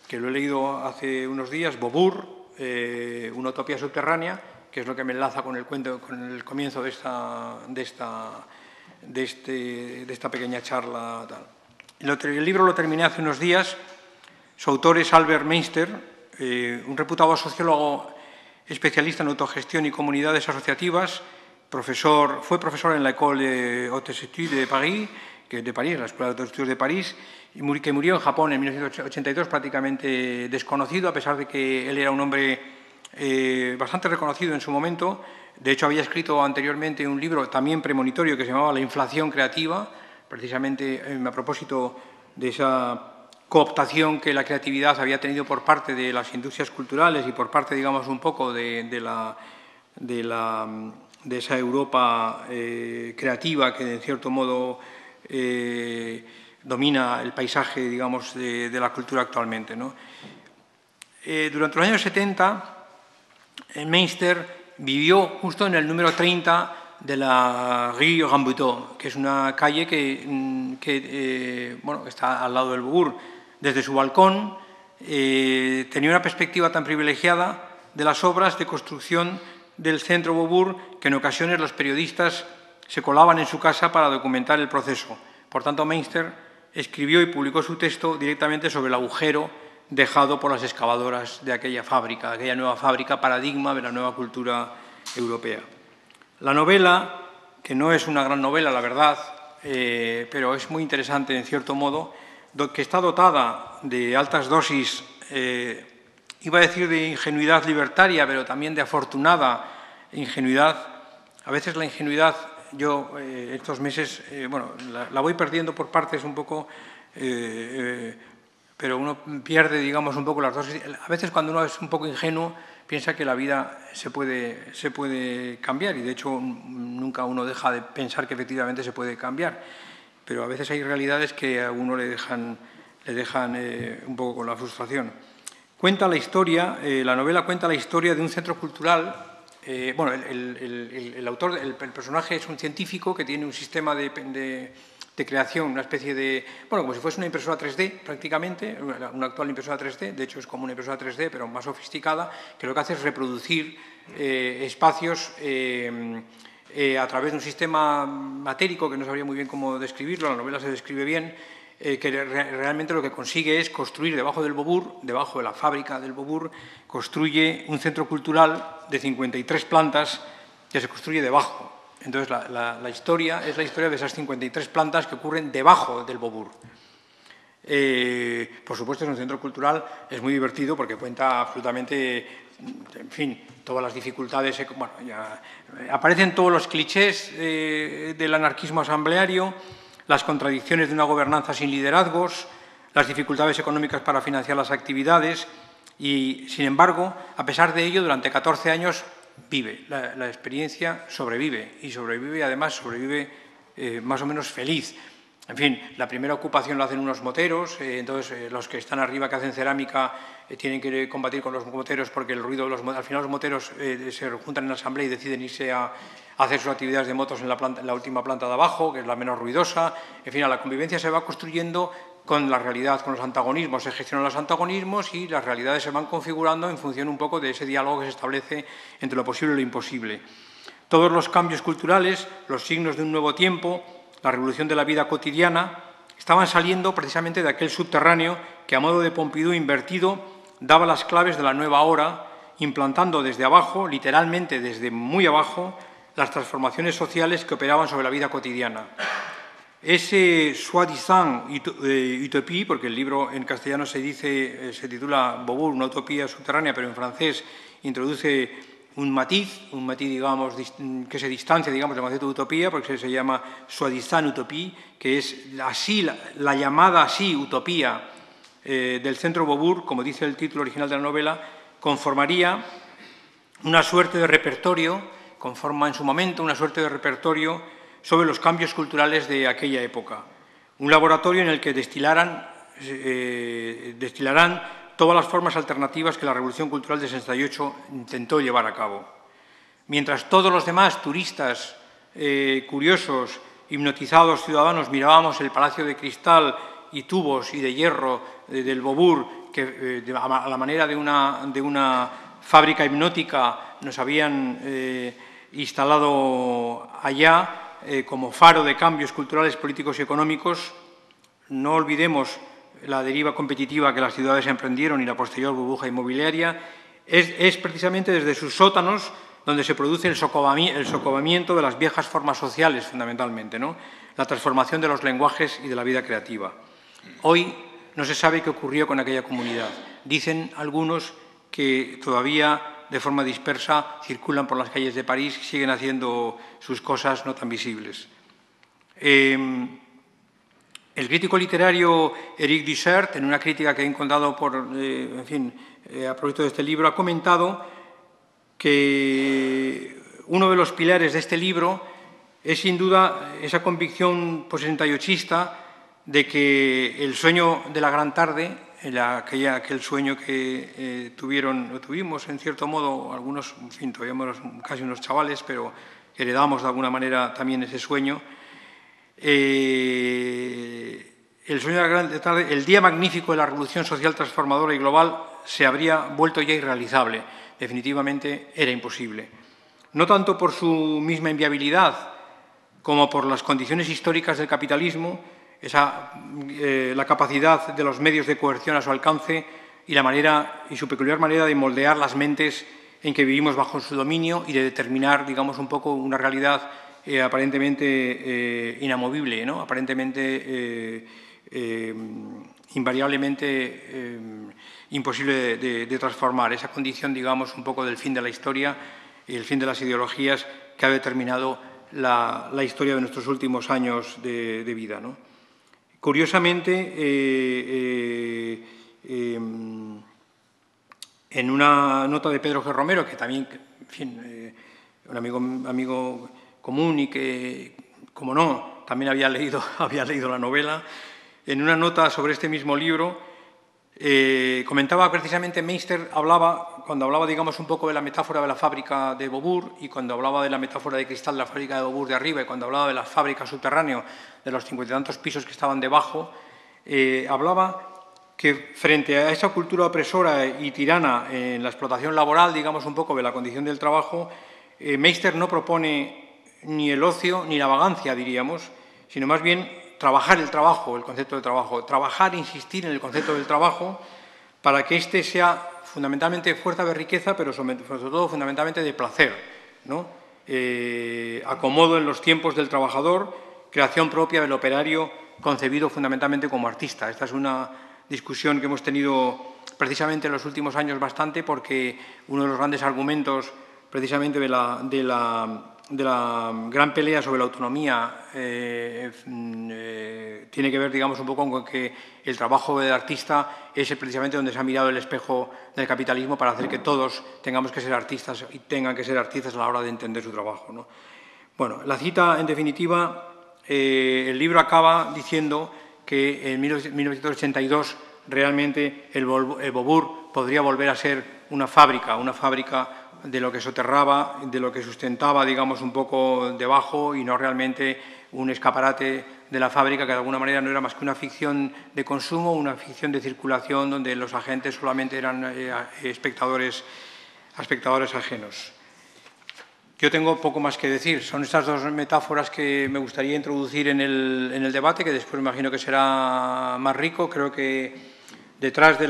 que lo he leído hace unos días, Bobur, eh, una utopía subterránea, que es lo que me enlaza con el cuento, con el comienzo de esta, de esta, de este, de esta pequeña charla. El libro lo terminé hace unos días. Su autor es Albert Meinster, eh, un reputado sociólogo especialista en autogestión y comunidades asociativas, profesor, fue profesor en la École Hautes Études de París, que de París, la Escuela de Estudios de París, que murió en Japón en 1982, prácticamente desconocido, a pesar de que él era un hombre eh, bastante reconocido en su momento. De hecho, había escrito anteriormente un libro también premonitorio que se llamaba La inflación creativa, precisamente a propósito de esa cooptación que la creatividad había tenido por parte de las industrias culturales y por parte, digamos, un poco de, la, de, esa Europa eh, creativa que, en cierto modo, eh, domina el paisaje, digamos, de, la cultura actualmente. durante los años 70, Meinster vivió justo en el número 30 de la Rue Rambuteau, que es una calle que, mm, eh, bueno, está al lado del Bourg. Desde su balcón eh, tenía una perspectiva tan privilegiada de las obras de construcción del centro Beaubourg que en ocasiones los periodistas se colaban en su casa para documentar el proceso. Por tanto, Meinster escribió y publicó su texto directamente sobre el agujero dejado por las excavadoras de aquella fábrica, aquella nueva fábrica paradigma de la nueva cultura europea. La novela, que no es una gran novela, la verdad, eh, pero es muy interesante en cierto modo, que está dotada de altas dosis, eh, iba a decir de ingenuidad libertaria, pero también de afortunada ingenuidad. A veces la ingenuidad, yo eh, estos meses, bueno, la, la, voy perdiendo por partes un poco pero uno pierde, digamos, un poco las dos. A veces cuando uno es un poco ingenuo, piensa que la vida se puede, se puede cambiar y de hecho nunca uno deja de pensar que efectivamente se puede cambiar. Pero a veces hay realidades que a uno le dejan, le dejan eh, un poco con la frustración. Cuenta la historia, eh, la novela cuenta la historia de un centro cultural. Eh, bueno, el, autor, el, personaje es un científico que tiene un sistema de de creación, una especie de, bueno, como si fuese una impresora 3D prácticamente, una actual impresora 3D, de hecho es como una impresora 3D pero más sofisticada, que lo que hace es reproducir eh, espacios eh, a través de un sistema matérico que no sabría muy bien cómo describirlo, la novela se describe bien, eh, que realmente lo que consigue es construir debajo del Bobur, debajo de la fábrica del Bobur, construye un centro cultural de 53 plantas que se construye debajo. Entonces, la, historia es la historia de esas 53 plantas que ocurren debajo del Bobur. Eh, por supuesto, es un centro cultural, es muy divertido porque cuenta absolutamente, en fin, todas las dificultades. Bueno, ya, aparecen todos los clichés eh, del anarquismo asambleario, las contradicciones de una gobernanza sin liderazgos, las dificultades económicas para financiar las actividades y, sin embargo, a pesar de ello, durante 14 años vive, la, experiencia sobrevive y sobrevive además sobrevive eh, más o menos feliz. En fin, la primera ocupación la hacen unos moteros, eh, entonces eh, los que están arriba que hacen cerámica tienen que combatir con los moteros porque el ruido, los, al final los moteros se juntan en la asamblea y deciden irse a, hacer sus actividades de motos en la, en la última planta de abajo, que es la menos ruidosa. En fin, la convivencia se va construyendo con la realidad, con los antagonismos, se gestionan los antagonismos y las realidades se van configurando en función un poco de ese diálogo que se establece entre lo posible y lo imposible. Todos los cambios culturales, los signos de un nuevo tiempo, la revolución de la vida cotidiana, estaban saliendo precisamente de aquel subterráneo que a modo de Pompidou invertido daba las claves de la nueva hora, implantando desde abajo, literalmente desde muy abajo, las transformaciones sociales que operaban sobre la vida cotidiana. Ese soi-disant eh, utopie, porque el libro en castellano se dice, eh, se titula Beauvoir, una utopía subterránea, pero en francés introduce un matiz, un matiz, digamos, que se distancia, digamos, del concepto de utopía, porque se llama soi-disant utopie, que es así, la, llamada así utopía eh, del centro Beauvoir, como dice el título original de la novela, conformaría una suerte de repertorio, conforma en su momento una suerte de repertorio sobre los cambios culturales de aquella época. Un laboratorio en el que destilarán, eh, destilarán todas las formas alternativas que la Revolución Cultural de 68 intentó llevar a cabo. Mientras todos los demás turistas, eh, curiosos, hipnotizados ciudadanos mirábamos el Palacio de Cristal y tubos y de hierro eh, del Bobur, que a la manera de una, de una, fábrica hipnótica nos habían instalado allá, eh, como faro de cambios culturales, políticos y económicos. No olvidemos la deriva competitiva que las ciudades emprendieron y la posterior burbuja inmobiliaria. Es, precisamente desde sus sótanos donde se produce el, socavamiento de las viejas formas sociales, fundamentalmente, ¿no? la transformación de los lenguajes y de la vida creativa. Hoy no se sabe qué ocurrió con aquella comunidad. Dicen algunos que todavía de forma dispersa, circulan por las calles de París y siguen haciendo sus cosas no tan visibles. Em, el crítico literario Eric Dussert, en una crítica que he encontrado por, eh, en fin, eh, a propósito de este libro, ha comentado que uno de los pilares de este libro es sin duda esa convicción posentayotista de que el sueño de la gran tarde aquella, aquel sueño que eh, tuvieron, lo tuvimos en cierto modo, algunos, en fin, todavía casi unos chavales, pero heredamos de alguna manera también ese sueño. Eh, el sueño de la gran tarde, el día magnífico de la revolución social transformadora y global se habría vuelto ya irrealizable. Definitivamente era imposible. No tanto por su misma inviabilidad como por las condiciones históricas del capitalismo, esa, eh, la capacidad de los medios de coerción a su alcance y, la manera, y su peculiar manera de moldear las mentes en que vivimos bajo su dominio y de determinar, digamos, un poco una realidad eh, aparentemente eh, inamovible, ¿no? aparentemente invariablemente imposible de, transformar. Esa condición, digamos, un poco del fin de la historia y el fin de las ideologías que ha determinado la, historia de nuestros últimos años de, vida. ¿no? Curiosamente, eh, eh, en una nota de Pedro G. Romero, que también, en fin, eh, un amigo, amigo común y que, como no, también había leído, había leído la novela, en una nota sobre este mismo libro, comentaba precisamente, Meister hablaba, cuando hablaba, digamos, un poco de la metáfora de la fábrica de Bobur y cuando hablaba de la metáfora de cristal de la fábrica de Bobur de arriba y cuando hablaba de la fábrica subterránea de los cincuenta y tantos pisos que estaban debajo, eh, hablaba que frente a esa cultura opresora y tirana en la explotación laboral, digamos un poco de la condición del trabajo, eh, Meister no propone ni el ocio ni la vagancia, diríamos, sino más bien trabajar el trabajo, el concepto de trabajo, trabajar, insistir en el concepto del trabajo para que éste sea fundamentalmente fuerza de riqueza, pero sobre, todo fundamentalmente de placer, ¿no? Eh, acomodo en los tiempos del trabajador, creación propia del operario concebido fundamentalmente como artista. Esta es una discusión que hemos tenido precisamente en los últimos años bastante porque uno de los grandes argumentos precisamente de la de la gran pelea sobre la autonomía eh, eh, tiene que ver, digamos, un poco con que el trabajo del artista es precisamente donde se ha mirado el espejo del capitalismo para hacer que todos tengamos que ser artistas y tengan que ser artistas a la hora de entender su trabajo. ¿no? Bueno, la cita, en definitiva, eh, el libro acaba diciendo que en 1982 realmente el, el Bobur podría volver a ser una fábrica, una fábrica de lo que soterraba, de lo que sustentaba, digamos, un poco debajo y no realmente un escaparate de la fábrica que de alguna manera no era más que una ficción de consumo, una ficción de circulación donde los agentes solamente eran eh, espectadores, espectadores ajenos. Yo tengo poco más que decir. Son estas dos metáforas que me gustaría introducir en el, en el debate, que después imagino que será más rico. Creo que detrás de,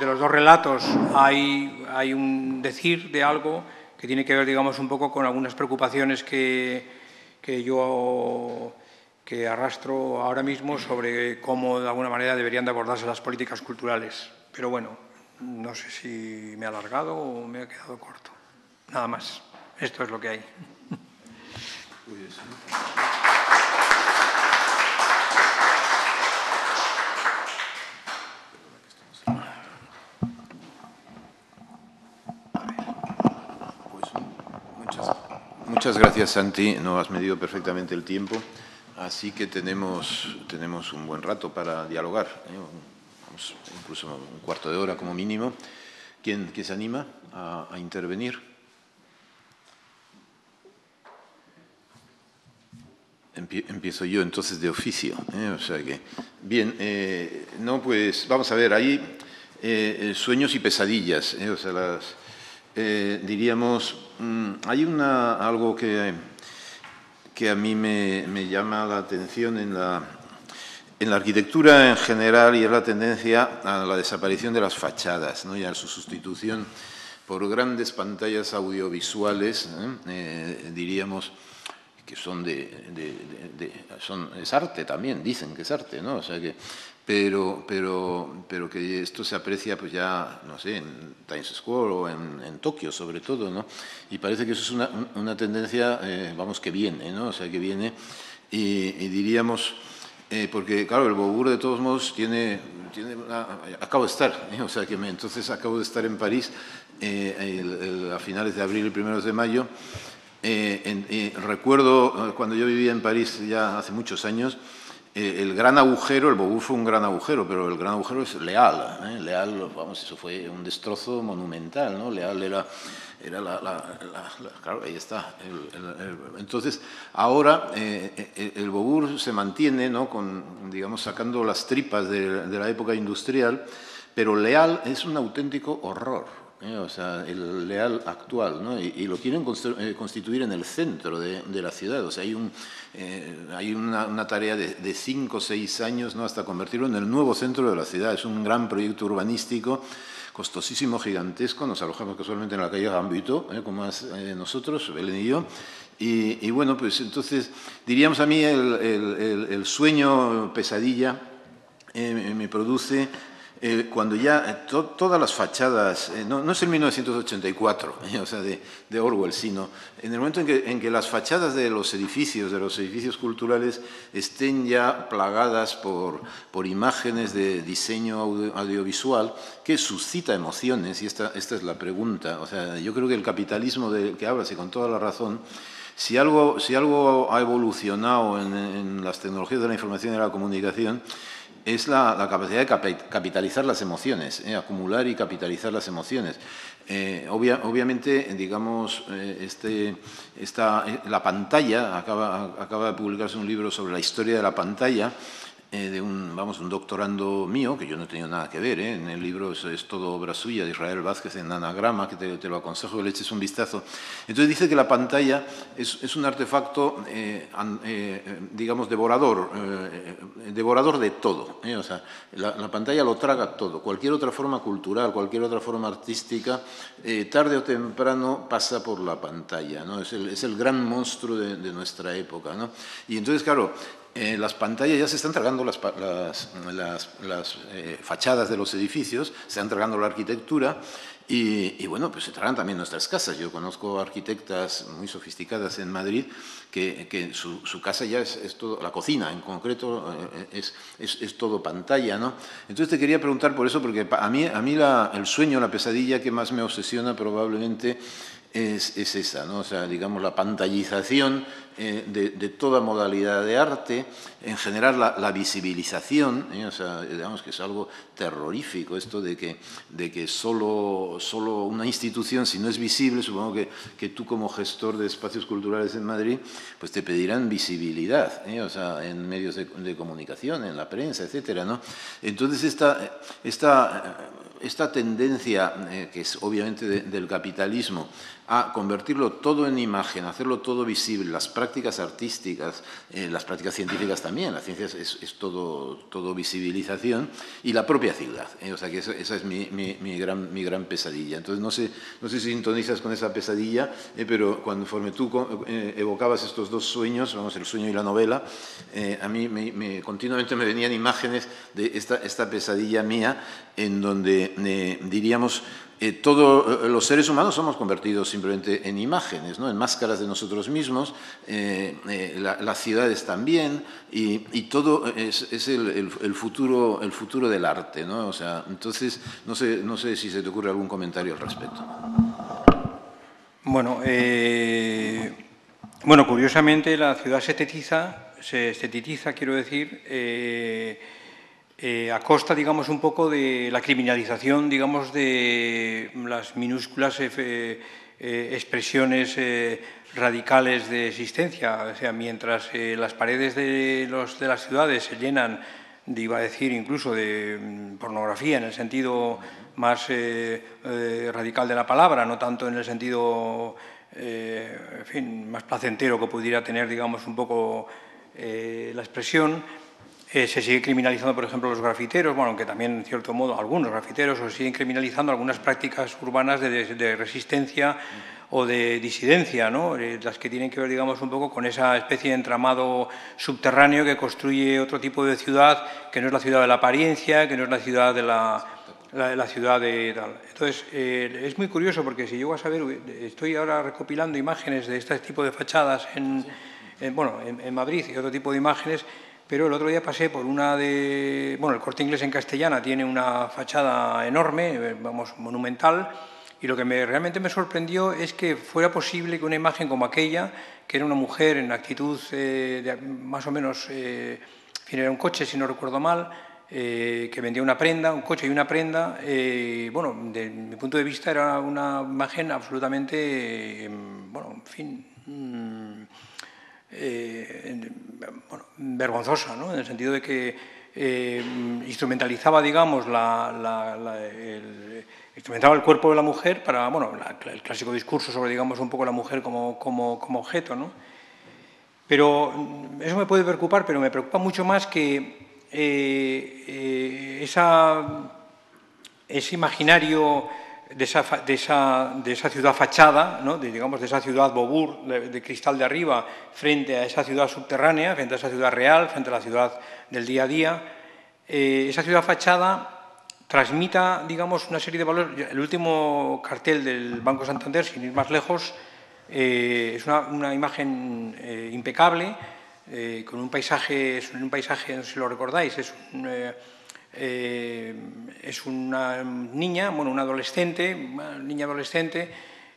los dos relatos hay, un decir de algo que tiene que ver, digamos, un poco con algunas preocupaciones que, yo que arrastro ahora mismo sobre cómo, de alguna manera, deberían de abordarse las políticas culturales. Pero bueno, no sé si me he alargado o me ha quedado corto. Nada más. Esto es lo que hay. Muchas gracias, Santi. No has medido perfectamente el tiempo, así que tenemos, tenemos un buen rato para dialogar, ¿eh? incluso un cuarto de hora como mínimo. ¿Quién, se anima a, intervenir? Empiezo yo entonces de oficio. ¿eh? O sea que, bien, eh, no, pues vamos a ver, ahí sueños y pesadillas, o sea, las, diríamos Mm, hay una, algo que, que a mí me, llama la atención en la, en la arquitectura en general y es la tendencia a la desaparición de las fachadas ¿no? y a su sustitución por grandes pantallas audiovisuales, ¿eh? Eh, diríamos que son de, son, es arte también, dicen que es arte, ¿no? O sea que pero, pero, pero que esto se aprecia pues ya, no sé, en Times Square o en, Tokio sobre todo, ¿no? Y parece que eso es una, una tendencia, eh, vamos, que viene, ¿no? O sea, que viene y, diríamos, eh, porque claro, el Beaubourg de todos modos tiene, tiene acabo de estar, ¿eh? o sea, que me, entonces acabo de estar en París a finales de abril y primeros de mayo. recuerdo cuando yo vivía en París ya hace muchos años, eh, el gran agujero, el Bobú fue un gran agujero, pero el gran agujero es Leal. ¿eh? Leal, vamos, eso fue un destrozo monumental, ¿no? Leal era, era la, claro, ahí está. entonces, ahora eh, el Bobur se mantiene, ¿no? Con, digamos, sacando las tripas de la época industrial, pero Leal es un auténtico horror. ¿Eh? o sea, el Leal actual, ¿no? y, lo quieren eh, constituir en el centro de, la ciudad. O sea, hay, un, eh, hay una, tarea de, cinco o seis años ¿no? hasta convertirlo en el nuevo centro de la ciudad. Es un gran proyecto urbanístico costosísimo, gigantesco. Nos alojamos casualmente en la calle Gambito, como es, nosotros, Belén y yo. Y, bueno, pues entonces diríamos a mí el, el sueño pesadilla me produce eh, cuando ya eh, todas las fachadas, eh, no, es el 1984, o sea, de, Orwell, sino en el momento en que, las fachadas de los edificios, de los edificios culturales, estén ya plagadas por, por imágenes de diseño audiovisual que suscita emociones, y esta, esta es la pregunta. O sea, yo creo que el capitalismo del que hablas, y con toda la razón, si algo, si algo ha evolucionado en, en las tecnologías de la información y la comunicación, es la, capacidad de capitalizar las emociones, eh, acumular y capitalizar las emociones. Eh, obviamente, digamos, eh, este, esta, la pantalla, acaba, acaba de publicarse un libro sobre la historia de la pantalla, eh, de un, vamos, un doctorando mío, que yo no he tenido nada que ver, ¿eh? en el libro es, todo obra suya, de Israel Vázquez, en Anagrama, que te, lo aconsejo que le eches un vistazo. Entonces dice que la pantalla es, es un artefacto, eh, digamos, devorador, devorador de todo. O sea, la, pantalla lo traga todo. Cualquier otra forma cultural, cualquier otra forma artística, tarde o temprano pasa por la pantalla. ¿no? Es, el, es el gran monstruo de, de nuestra época. ¿no? Y entonces, claro, eh, las pantallas ya se están tragando las, las, eh, fachadas de los edificios, se están tragando la arquitectura y, bueno, pues se tragan también nuestras casas. Yo conozco arquitectas muy sofisticadas en Madrid que, su, casa ya es, todo, la cocina en concreto eh, es, es, todo pantalla, ¿no? Entonces te quería preguntar por eso, porque a mí, a mí el sueño, la pesadilla que más me obsesiona probablemente es, esa, ¿no? o sea, digamos, la pantallización eh, de, toda modalidad de arte, en general la, visibilización, ¿eh? o sea, digamos que es algo terrorífico esto de que, de que solo, solo una institución, si no es visible, supongo que, que tú como gestor de espacios culturales en Madrid, pues te pedirán visibilidad, ¿eh? o sea, en medios de, comunicación, en la prensa, etcétera, ¿no? Entonces esta, esta, esta tendencia, que es obviamente del capitalismo, a convertirlo todo en imagen, hacerlo todo visible, las prácticas artísticas, eh, las prácticas científicas también, la ciencia es, todo, todo, visibilización, y la propia ciudad. Eh, o sea que esa, es mi, gran, mi gran pesadilla. Entonces no sé, no sé si sintonizas con esa pesadilla, eh, pero conforme tú evocabas estos dos sueños, vamos, el sueño y la novela, a mí me, continuamente me venían imágenes de esta, esta pesadilla mía en donde diríamos eh, todos eh, los seres humanos somos convertidos simplemente en imágenes, ¿no? en máscaras de nosotros mismos, eh, las ciudades también, y, todo es, el, futuro, el futuro del arte. ¿no? O sea, entonces, no sé, no sé si se te ocurre algún comentario al respecto. Bueno, bueno curiosamente la ciudad se estetiza, se estetiza quiero decir, eh, a costa, digamos, un poco de la criminalización, digamos, de las minúsculas eh, eh, expresiones radicales de existencia. O sea, mientras las paredes de, los, de las ciudades se llenan, de, iba a decir, incluso de mm, pornografía en el sentido más radical de la palabra, no tanto en el sentido, en fin, más placentero que pudiera tener, digamos, un poco la expresión, eh, se sigue criminalizando, por ejemplo, los grafiteros, bueno, aunque también, en cierto modo, algunos grafiteros, o siguen criminalizando algunas prácticas urbanas de, resistencia o de disidencia, ¿no? Eh, las que tienen que ver, digamos, un poco con esa especie de entramado subterráneo que construye otro tipo de ciudad, que no es la ciudad de la apariencia, que no es la ciudad de la, la, ciudad de tal. Entonces, eh, es muy curioso porque si llego a saber, estoy ahora recopilando imágenes de este tipo de fachadas en, bueno, en Madrid y otro tipo de imágenes, pero el otro día pasé por una de... Bueno, el Corte Inglés en castellana tiene una fachada enorme, eh, vamos, monumental, y lo que me, realmente me sorprendió es que fuera posible que una imagen como aquella, que era una mujer en actitud eh, de, más o menos... Eh, era un coche, si no recuerdo mal, eh, que vendía una prenda, un coche y una prenda. bueno, desde mi punto de vista era una imagen absolutamente, bueno, en fin... Mm, eh, vergonzosa, ¿no? en el sentido de que eh, instrumentalizaba, digamos, la, el, instrumentaba el cuerpo de la mujer para, bueno, el clásico discurso sobre, digamos, un poco la mujer como, como, como objeto, ¿no? Pero eso me puede preocupar, pero me preocupa mucho más que eh, esa, ese imaginario de esa, de esa, de esa ciudad fachada, ¿no? de, digamos, de esa ciudad bobur de, cristal de arriba, frente a esa ciudad subterránea, frente a esa ciudad real, frente a la ciudad del día a día, eh, esa ciudad fachada transmita, digamos, una serie de valores. El último cartel del Banco Santander, sin ir más lejos, eh, es una, una imagen eh, impecable, con un paisaje, es un paisaje, no sé si lo recordáis, es un eh, es una niña, bueno, una adolescente, niña adolescente,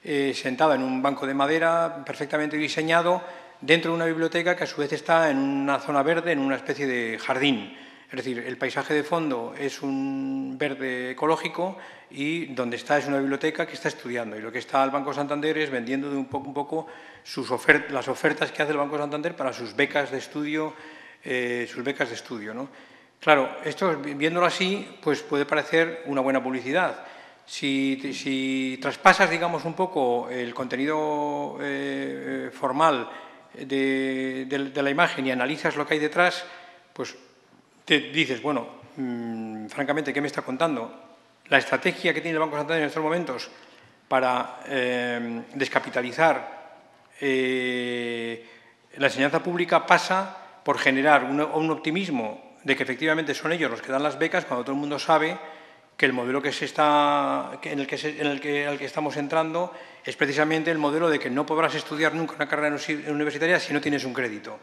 eh, sentada en un banco de madera perfectamente diseñado dentro de una biblioteca que a su vez está en una zona verde, en una especie de jardín. Es decir, el paisaje de fondo es un verde ecológico y donde está es una biblioteca que está estudiando. Y lo que está el Banco Santander es vendiendo de un poco, un poco las ofertas que hace el Banco Santander para sus becas de estudio sus becas de estudio. ¿no? Claro, esto, viéndolo así, pues puede parecer una buena publicidad. Si, traspasas, digamos, un poco el contenido formal de, la imagen y analizas lo que hay detrás, pues te dices, bueno, mm, francamente, ¿qué me está contando? La estrategia que tiene el Banco Santander en estos momentos para eh, descapitalizar eh, la enseñanza pública pasa por generar un, optimismo de que efectivamente son ellos los que dan las becas cuando todo el mundo sabe que el modelo que se está, en, el que en el que, al que estamos entrando es precisamente el modelo de que no podrás estudiar nunca una carrera universitaria si no tienes un crédito.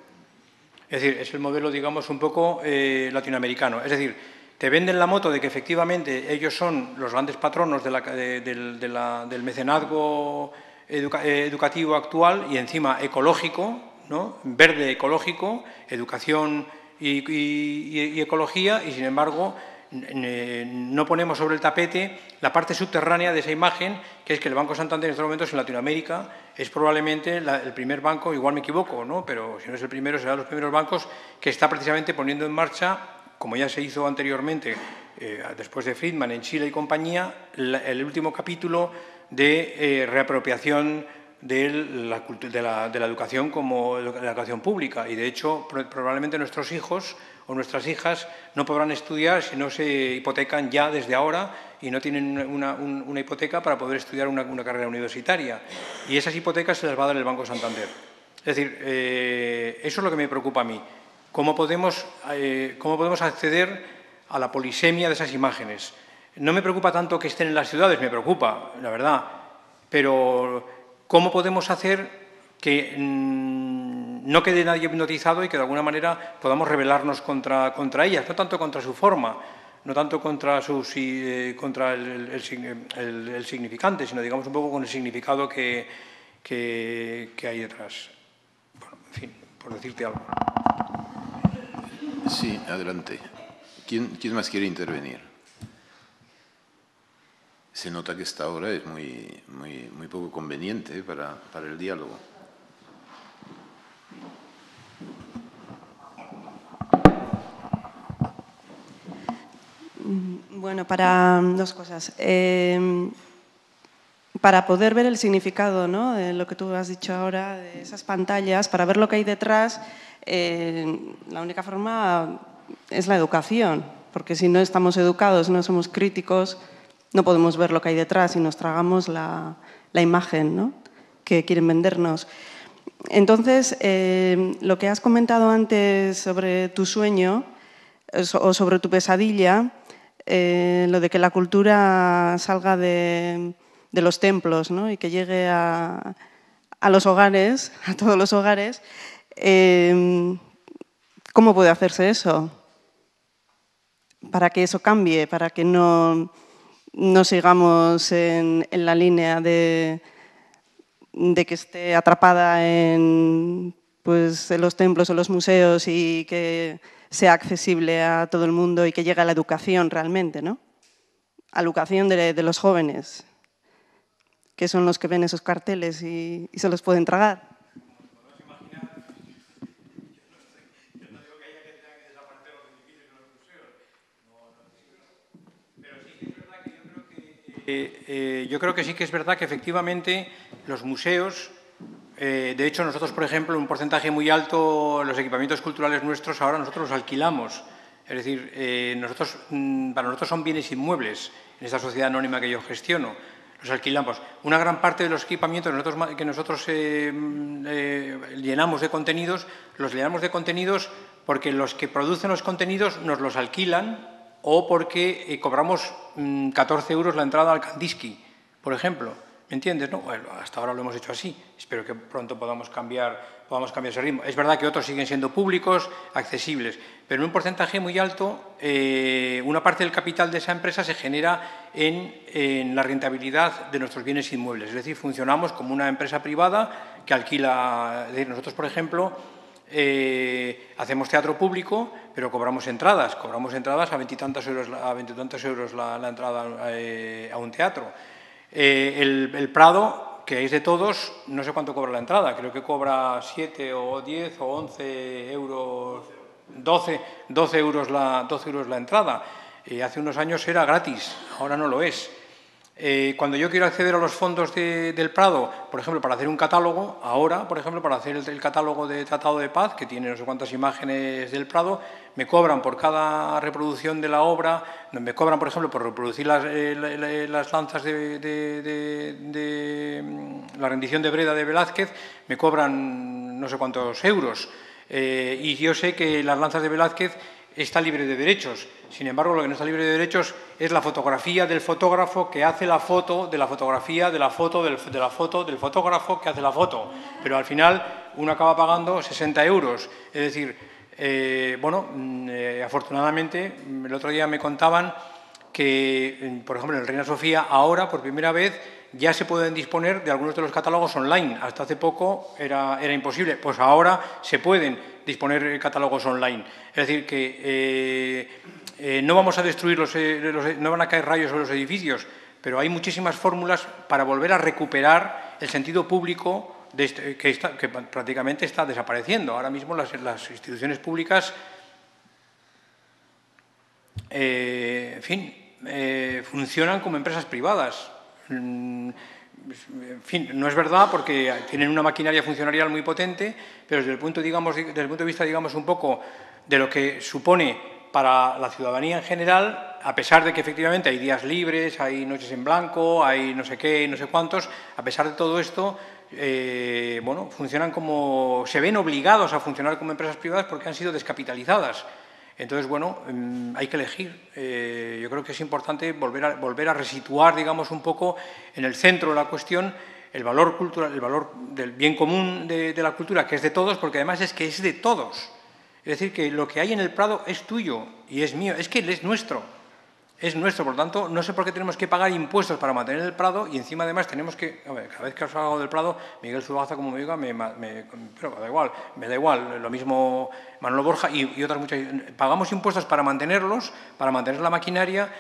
Es decir, es el modelo, digamos, un poco eh, latinoamericano. Es decir, te venden la moto de que efectivamente ellos son los grandes patronos del mecenazgo educativo actual y encima ecológico, ¿no? verde ecológico, educación y ecología, y sin embargo no ponemos sobre el tapete la parte subterránea de esa imagen, que es que el Banco Santander en estos momentos en Latinoamérica es probablemente el primer banco, igual me equivoco, ¿no? pero si no es el primero, será los primeros bancos que está precisamente poniendo en marcha, como ya se hizo anteriormente, eh, después de Friedman en Chile y compañía, el último capítulo de eh, reapropiación de la, de, la, de la, educación como la educación pública. Y, de hecho, probablemente nuestros hijos o nuestras hijas no podrán estudiar si no se hipotecan ya desde ahora y no tienen una, hipoteca para poder estudiar una, carrera universitaria. Y esas hipotecas se las va a dar el Banco Santander. Es decir, eh, eso es lo que me preocupa a mí. ¿Cómo podemos, eh, ¿Cómo podemos acceder a la polisemia de esas imágenes? No me preocupa tanto que estén en las ciudades, me preocupa, la verdad, pero ¿cómo podemos hacer que mm, no quede nadie hipnotizado y que de alguna manera podamos rebelarnos contra, contra ellas, no tanto contra su forma, no tanto contra, su, eh, contra el, significante, sino digamos un poco con el significado que, que, hay detrás. Bueno, en fin, por decirte algo. Sí, adelante. ¿Quién, quién más quiere intervenir? Se nota que esta hora es muy, muy, muy poco conveniente para, para el diálogo. Mm, bueno, para dos cosas. Eh, para poder ver el significado ¿no? de lo que tú has dicho ahora, de esas pantallas, para ver lo que hay detrás, eh, la única forma es la educación, porque si no estamos educados, no somos críticos, no podemos ver lo que hay detrás y nos tragamos la, imagen ¿no? que quieren vendernos. Entonces, eh, lo que has comentado antes sobre tu sueño o sobre tu pesadilla, eh, lo de que la cultura salga de, los templos y que llegue a, los hogares, a todos los hogares, ¿cómo puede hacerse eso? Para que eso cambie, para que no, no sigamos en, la línea de, que esté atrapada en, pues, en los templos o los museos y que sea accesible a todo el mundo y que llegue a la educación realmente, ¿no? A la educación de, los jóvenes, que son los que ven esos carteles y, se los pueden tragar. Eh, yo creo que sí que es verdad que efectivamente los museos eh, de hecho, nosotros, por ejemplo, un porcentaje muy alto, los equipamientos culturales nuestros, ahora nosotros los alquilamos. Es decir, eh, nosotros, mm, para nosotros son bienes inmuebles en esta sociedad anónima que yo gestiono. Los alquilamos. Una gran parte de los equipamientos que nosotros eh, mm, llenamos de contenidos, los llenamos de contenidos porque los que producen los contenidos nos los alquilan o porque cobramos 14 mm, euros la entrada al Kandinsky, por ejemplo. ¿Me entiendes? No? Hasta ahora lo hemos hecho así. Espero que pronto podamos cambiar, podamos cambiar ese ritmo. Es verdad que otros siguen siendo públicos, accesibles, pero en un porcentaje muy alto, eh, una parte del capital de esa empresa se genera en, la rentabilidad de nuestros bienes inmuebles. Es decir, funcionamos como una empresa privada que alquila. Nosotros, por ejemplo, eh, hacemos teatro público, pero cobramos entradas. Cobramos entradas a veintitantos euros, a euros la, entrada eh, a un teatro. Eh, el, Prado, que es de todos, no sé cuánto cobra la entrada, creo que cobra 7 o 10 o 11 euros, 12, 12, euros, la, 12 euros la entrada. Eh, hace unos años era gratis, ahora no lo es. Eh, cuando yo quiero acceder a los fondos del Prado, por ejemplo, para hacer un catálogo, ahora, por ejemplo, para hacer el, catálogo de Tratado de Paz, que tiene no sé cuántas imágenes del Prado, me cobran por cada reproducción de la obra, me cobran, por ejemplo, por reproducir las, eh, lanzas de, mm, la rendición de Breda de Velázquez, me cobran no sé cuántos euros. Eh, y yo sé que las lanzas de Velázquez está libre de derechos. Sin embargo, lo que no está libre de derechos es la fotografía del fotógrafo que hace la foto de la fotografía de la foto del, de la foto del fotógrafo que hace la foto. Pero al final uno acaba pagando 60 euros. Es decir, eh, bueno, mm, eh, afortunadamente, el otro día me contaban que, por ejemplo, en el Reina Sofía, ahora, por primera vez, ya se pueden disponer de algunos de los catálogos online. Hasta hace poco era, era imposible. Pues ahora se pueden disponer catálogos online. Es decir, que eh, eh, no vamos a destruir los, eh, no van a caer rayos sobre los edificios, pero hay muchísimas fórmulas para volver a recuperar el sentido público este, que, prácticamente está desapareciendo. Ahora mismo las, instituciones públicas, en fin, funcionan como empresas privadas. Mm, no es verdad porque tienen una maquinaria funcionarial muy potente, pero desde el punto, digamos, desde el punto de vista, digamos, un poco de lo que supone para la ciudadanía en general, a pesar de que efectivamente hay días libres, hay noches en blanco, hay no sé qué, no sé cuántos, a pesar de todo esto, eh, bueno, funcionan como, se ven obligados a funcionar como empresas privadas porque han sido descapitalizadas. Entonces, bueno, mm, hay que elegir. Eh, yo creo que es importante volver a, volver a resituar, digamos, un poco en el centro de la cuestión el valor cultural, el valor del bien común de, de la cultura, que es de todos, porque además es que es de todos. Es decir, que lo que hay en el Prado es tuyo y es mío, es que es nuestro es nuestro, por lo tanto, no sé por qué tenemos que pagar impuestos para mantener el Prado y encima además tenemos que, cada vez que os hago del Prado, Miguel Zubaza como me diga, me, da igual, me da igual, lo mismo Manolo Borja y, otras muchas, pagamos impuestos para mantenerlos, para mantener la maquinaria,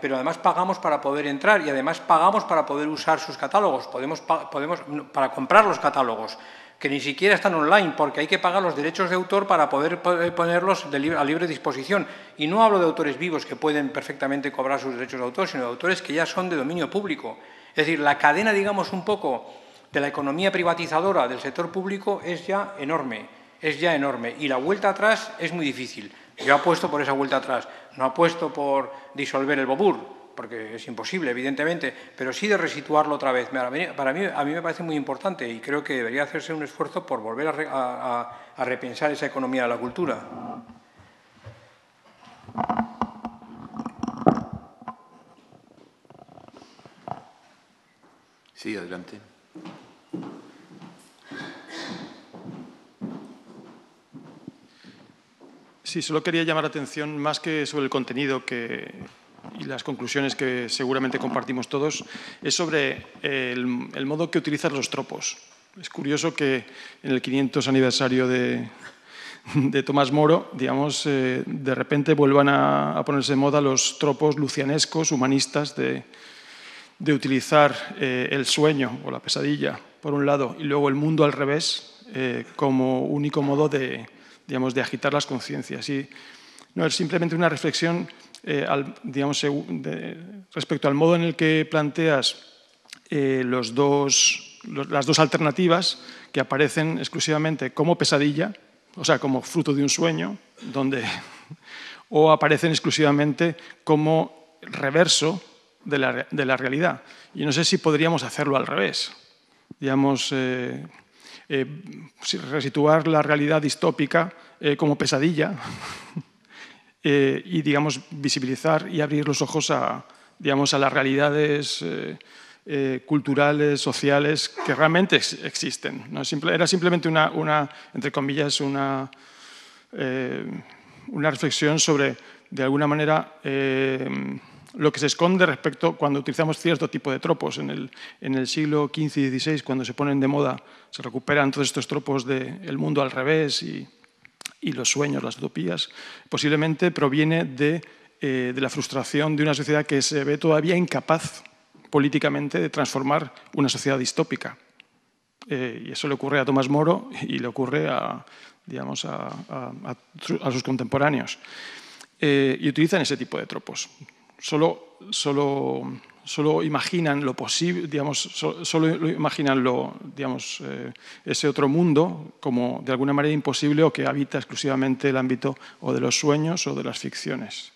pero además pagamos para poder entrar y además pagamos para poder usar sus catálogos, podemos, podemos para comprar los catálogos que ni siquiera están online, porque hay que pagar los derechos de autor para poder ponerlos a libre disposición. Y no hablo de autores vivos que pueden perfectamente cobrar sus derechos de autor, sino de autores que ya son de dominio público. Es decir, la cadena, digamos, un poco de la economía privatizadora del sector público es ya enorme, es ya enorme. Y la vuelta atrás es muy difícil. Yo apuesto por esa vuelta atrás, no apuesto por disolver el BOBUR, porque es imposible, evidentemente, pero sí de resituarlo otra vez. Para mí, a mí me parece muy importante y creo que debería hacerse un esfuerzo por volver a, repensar esa economía de la cultura. Sí, adelante. Sí, solo quería llamar la atención más que sobre el contenido que, y las conclusiones que seguramente compartimos todos, es sobre el, modo que utilizan los tropos. Es curioso que en el 500 aniversario de, Tomás Moro, digamos, eh, de repente vuelvan a, ponerse de moda los tropos lucianescos, humanistas, de, utilizar eh, el sueño o la pesadilla, por un lado, y luego el mundo al revés, eh, como único modo de, digamos, de agitar las conciencias. Y no es simplemente una reflexión eh, respecto al modo en el que planteas eh, las dos alternativas que aparecen exclusivamente como pesadilla, o sea, como fruto de un sueño, donde, o aparecen exclusivamente como reverso de la, realidad. Y no sé si podríamos hacerlo al revés. Digamos, eh, resituar la realidad distópica como pesadilla eh, y digamos, visibilizar y abrir los ojos a, digamos, a las realidades eh, eh, culturales, sociales que realmente existen. ¿no? era simplemente una, una, entre comillas, una, una reflexión sobre, de alguna manera, lo que se esconde respecto cuando utilizamos cierto tipo de tropos. En el, en el siglo XV y XVI, cuando se ponen de moda, se recuperan todos estos tropos del el mundo al revés y y los sueños, las utopías, posiblemente proviene de, eh, de, la frustración de una sociedad que se ve todavía incapaz políticamente de transformar una sociedad distópica. Eh, y eso le ocurre a Tomás Moro y le ocurre a, digamos, a, sus contemporáneos. Eh, y utilizan ese tipo de tropos. Solo, solo, solo imaginan lo posible, digamos, solo, imaginan lo, digamos, eh, ese otro mundo como de alguna manera imposible o que habita exclusivamente el ámbito o de los sueños o de las ficciones.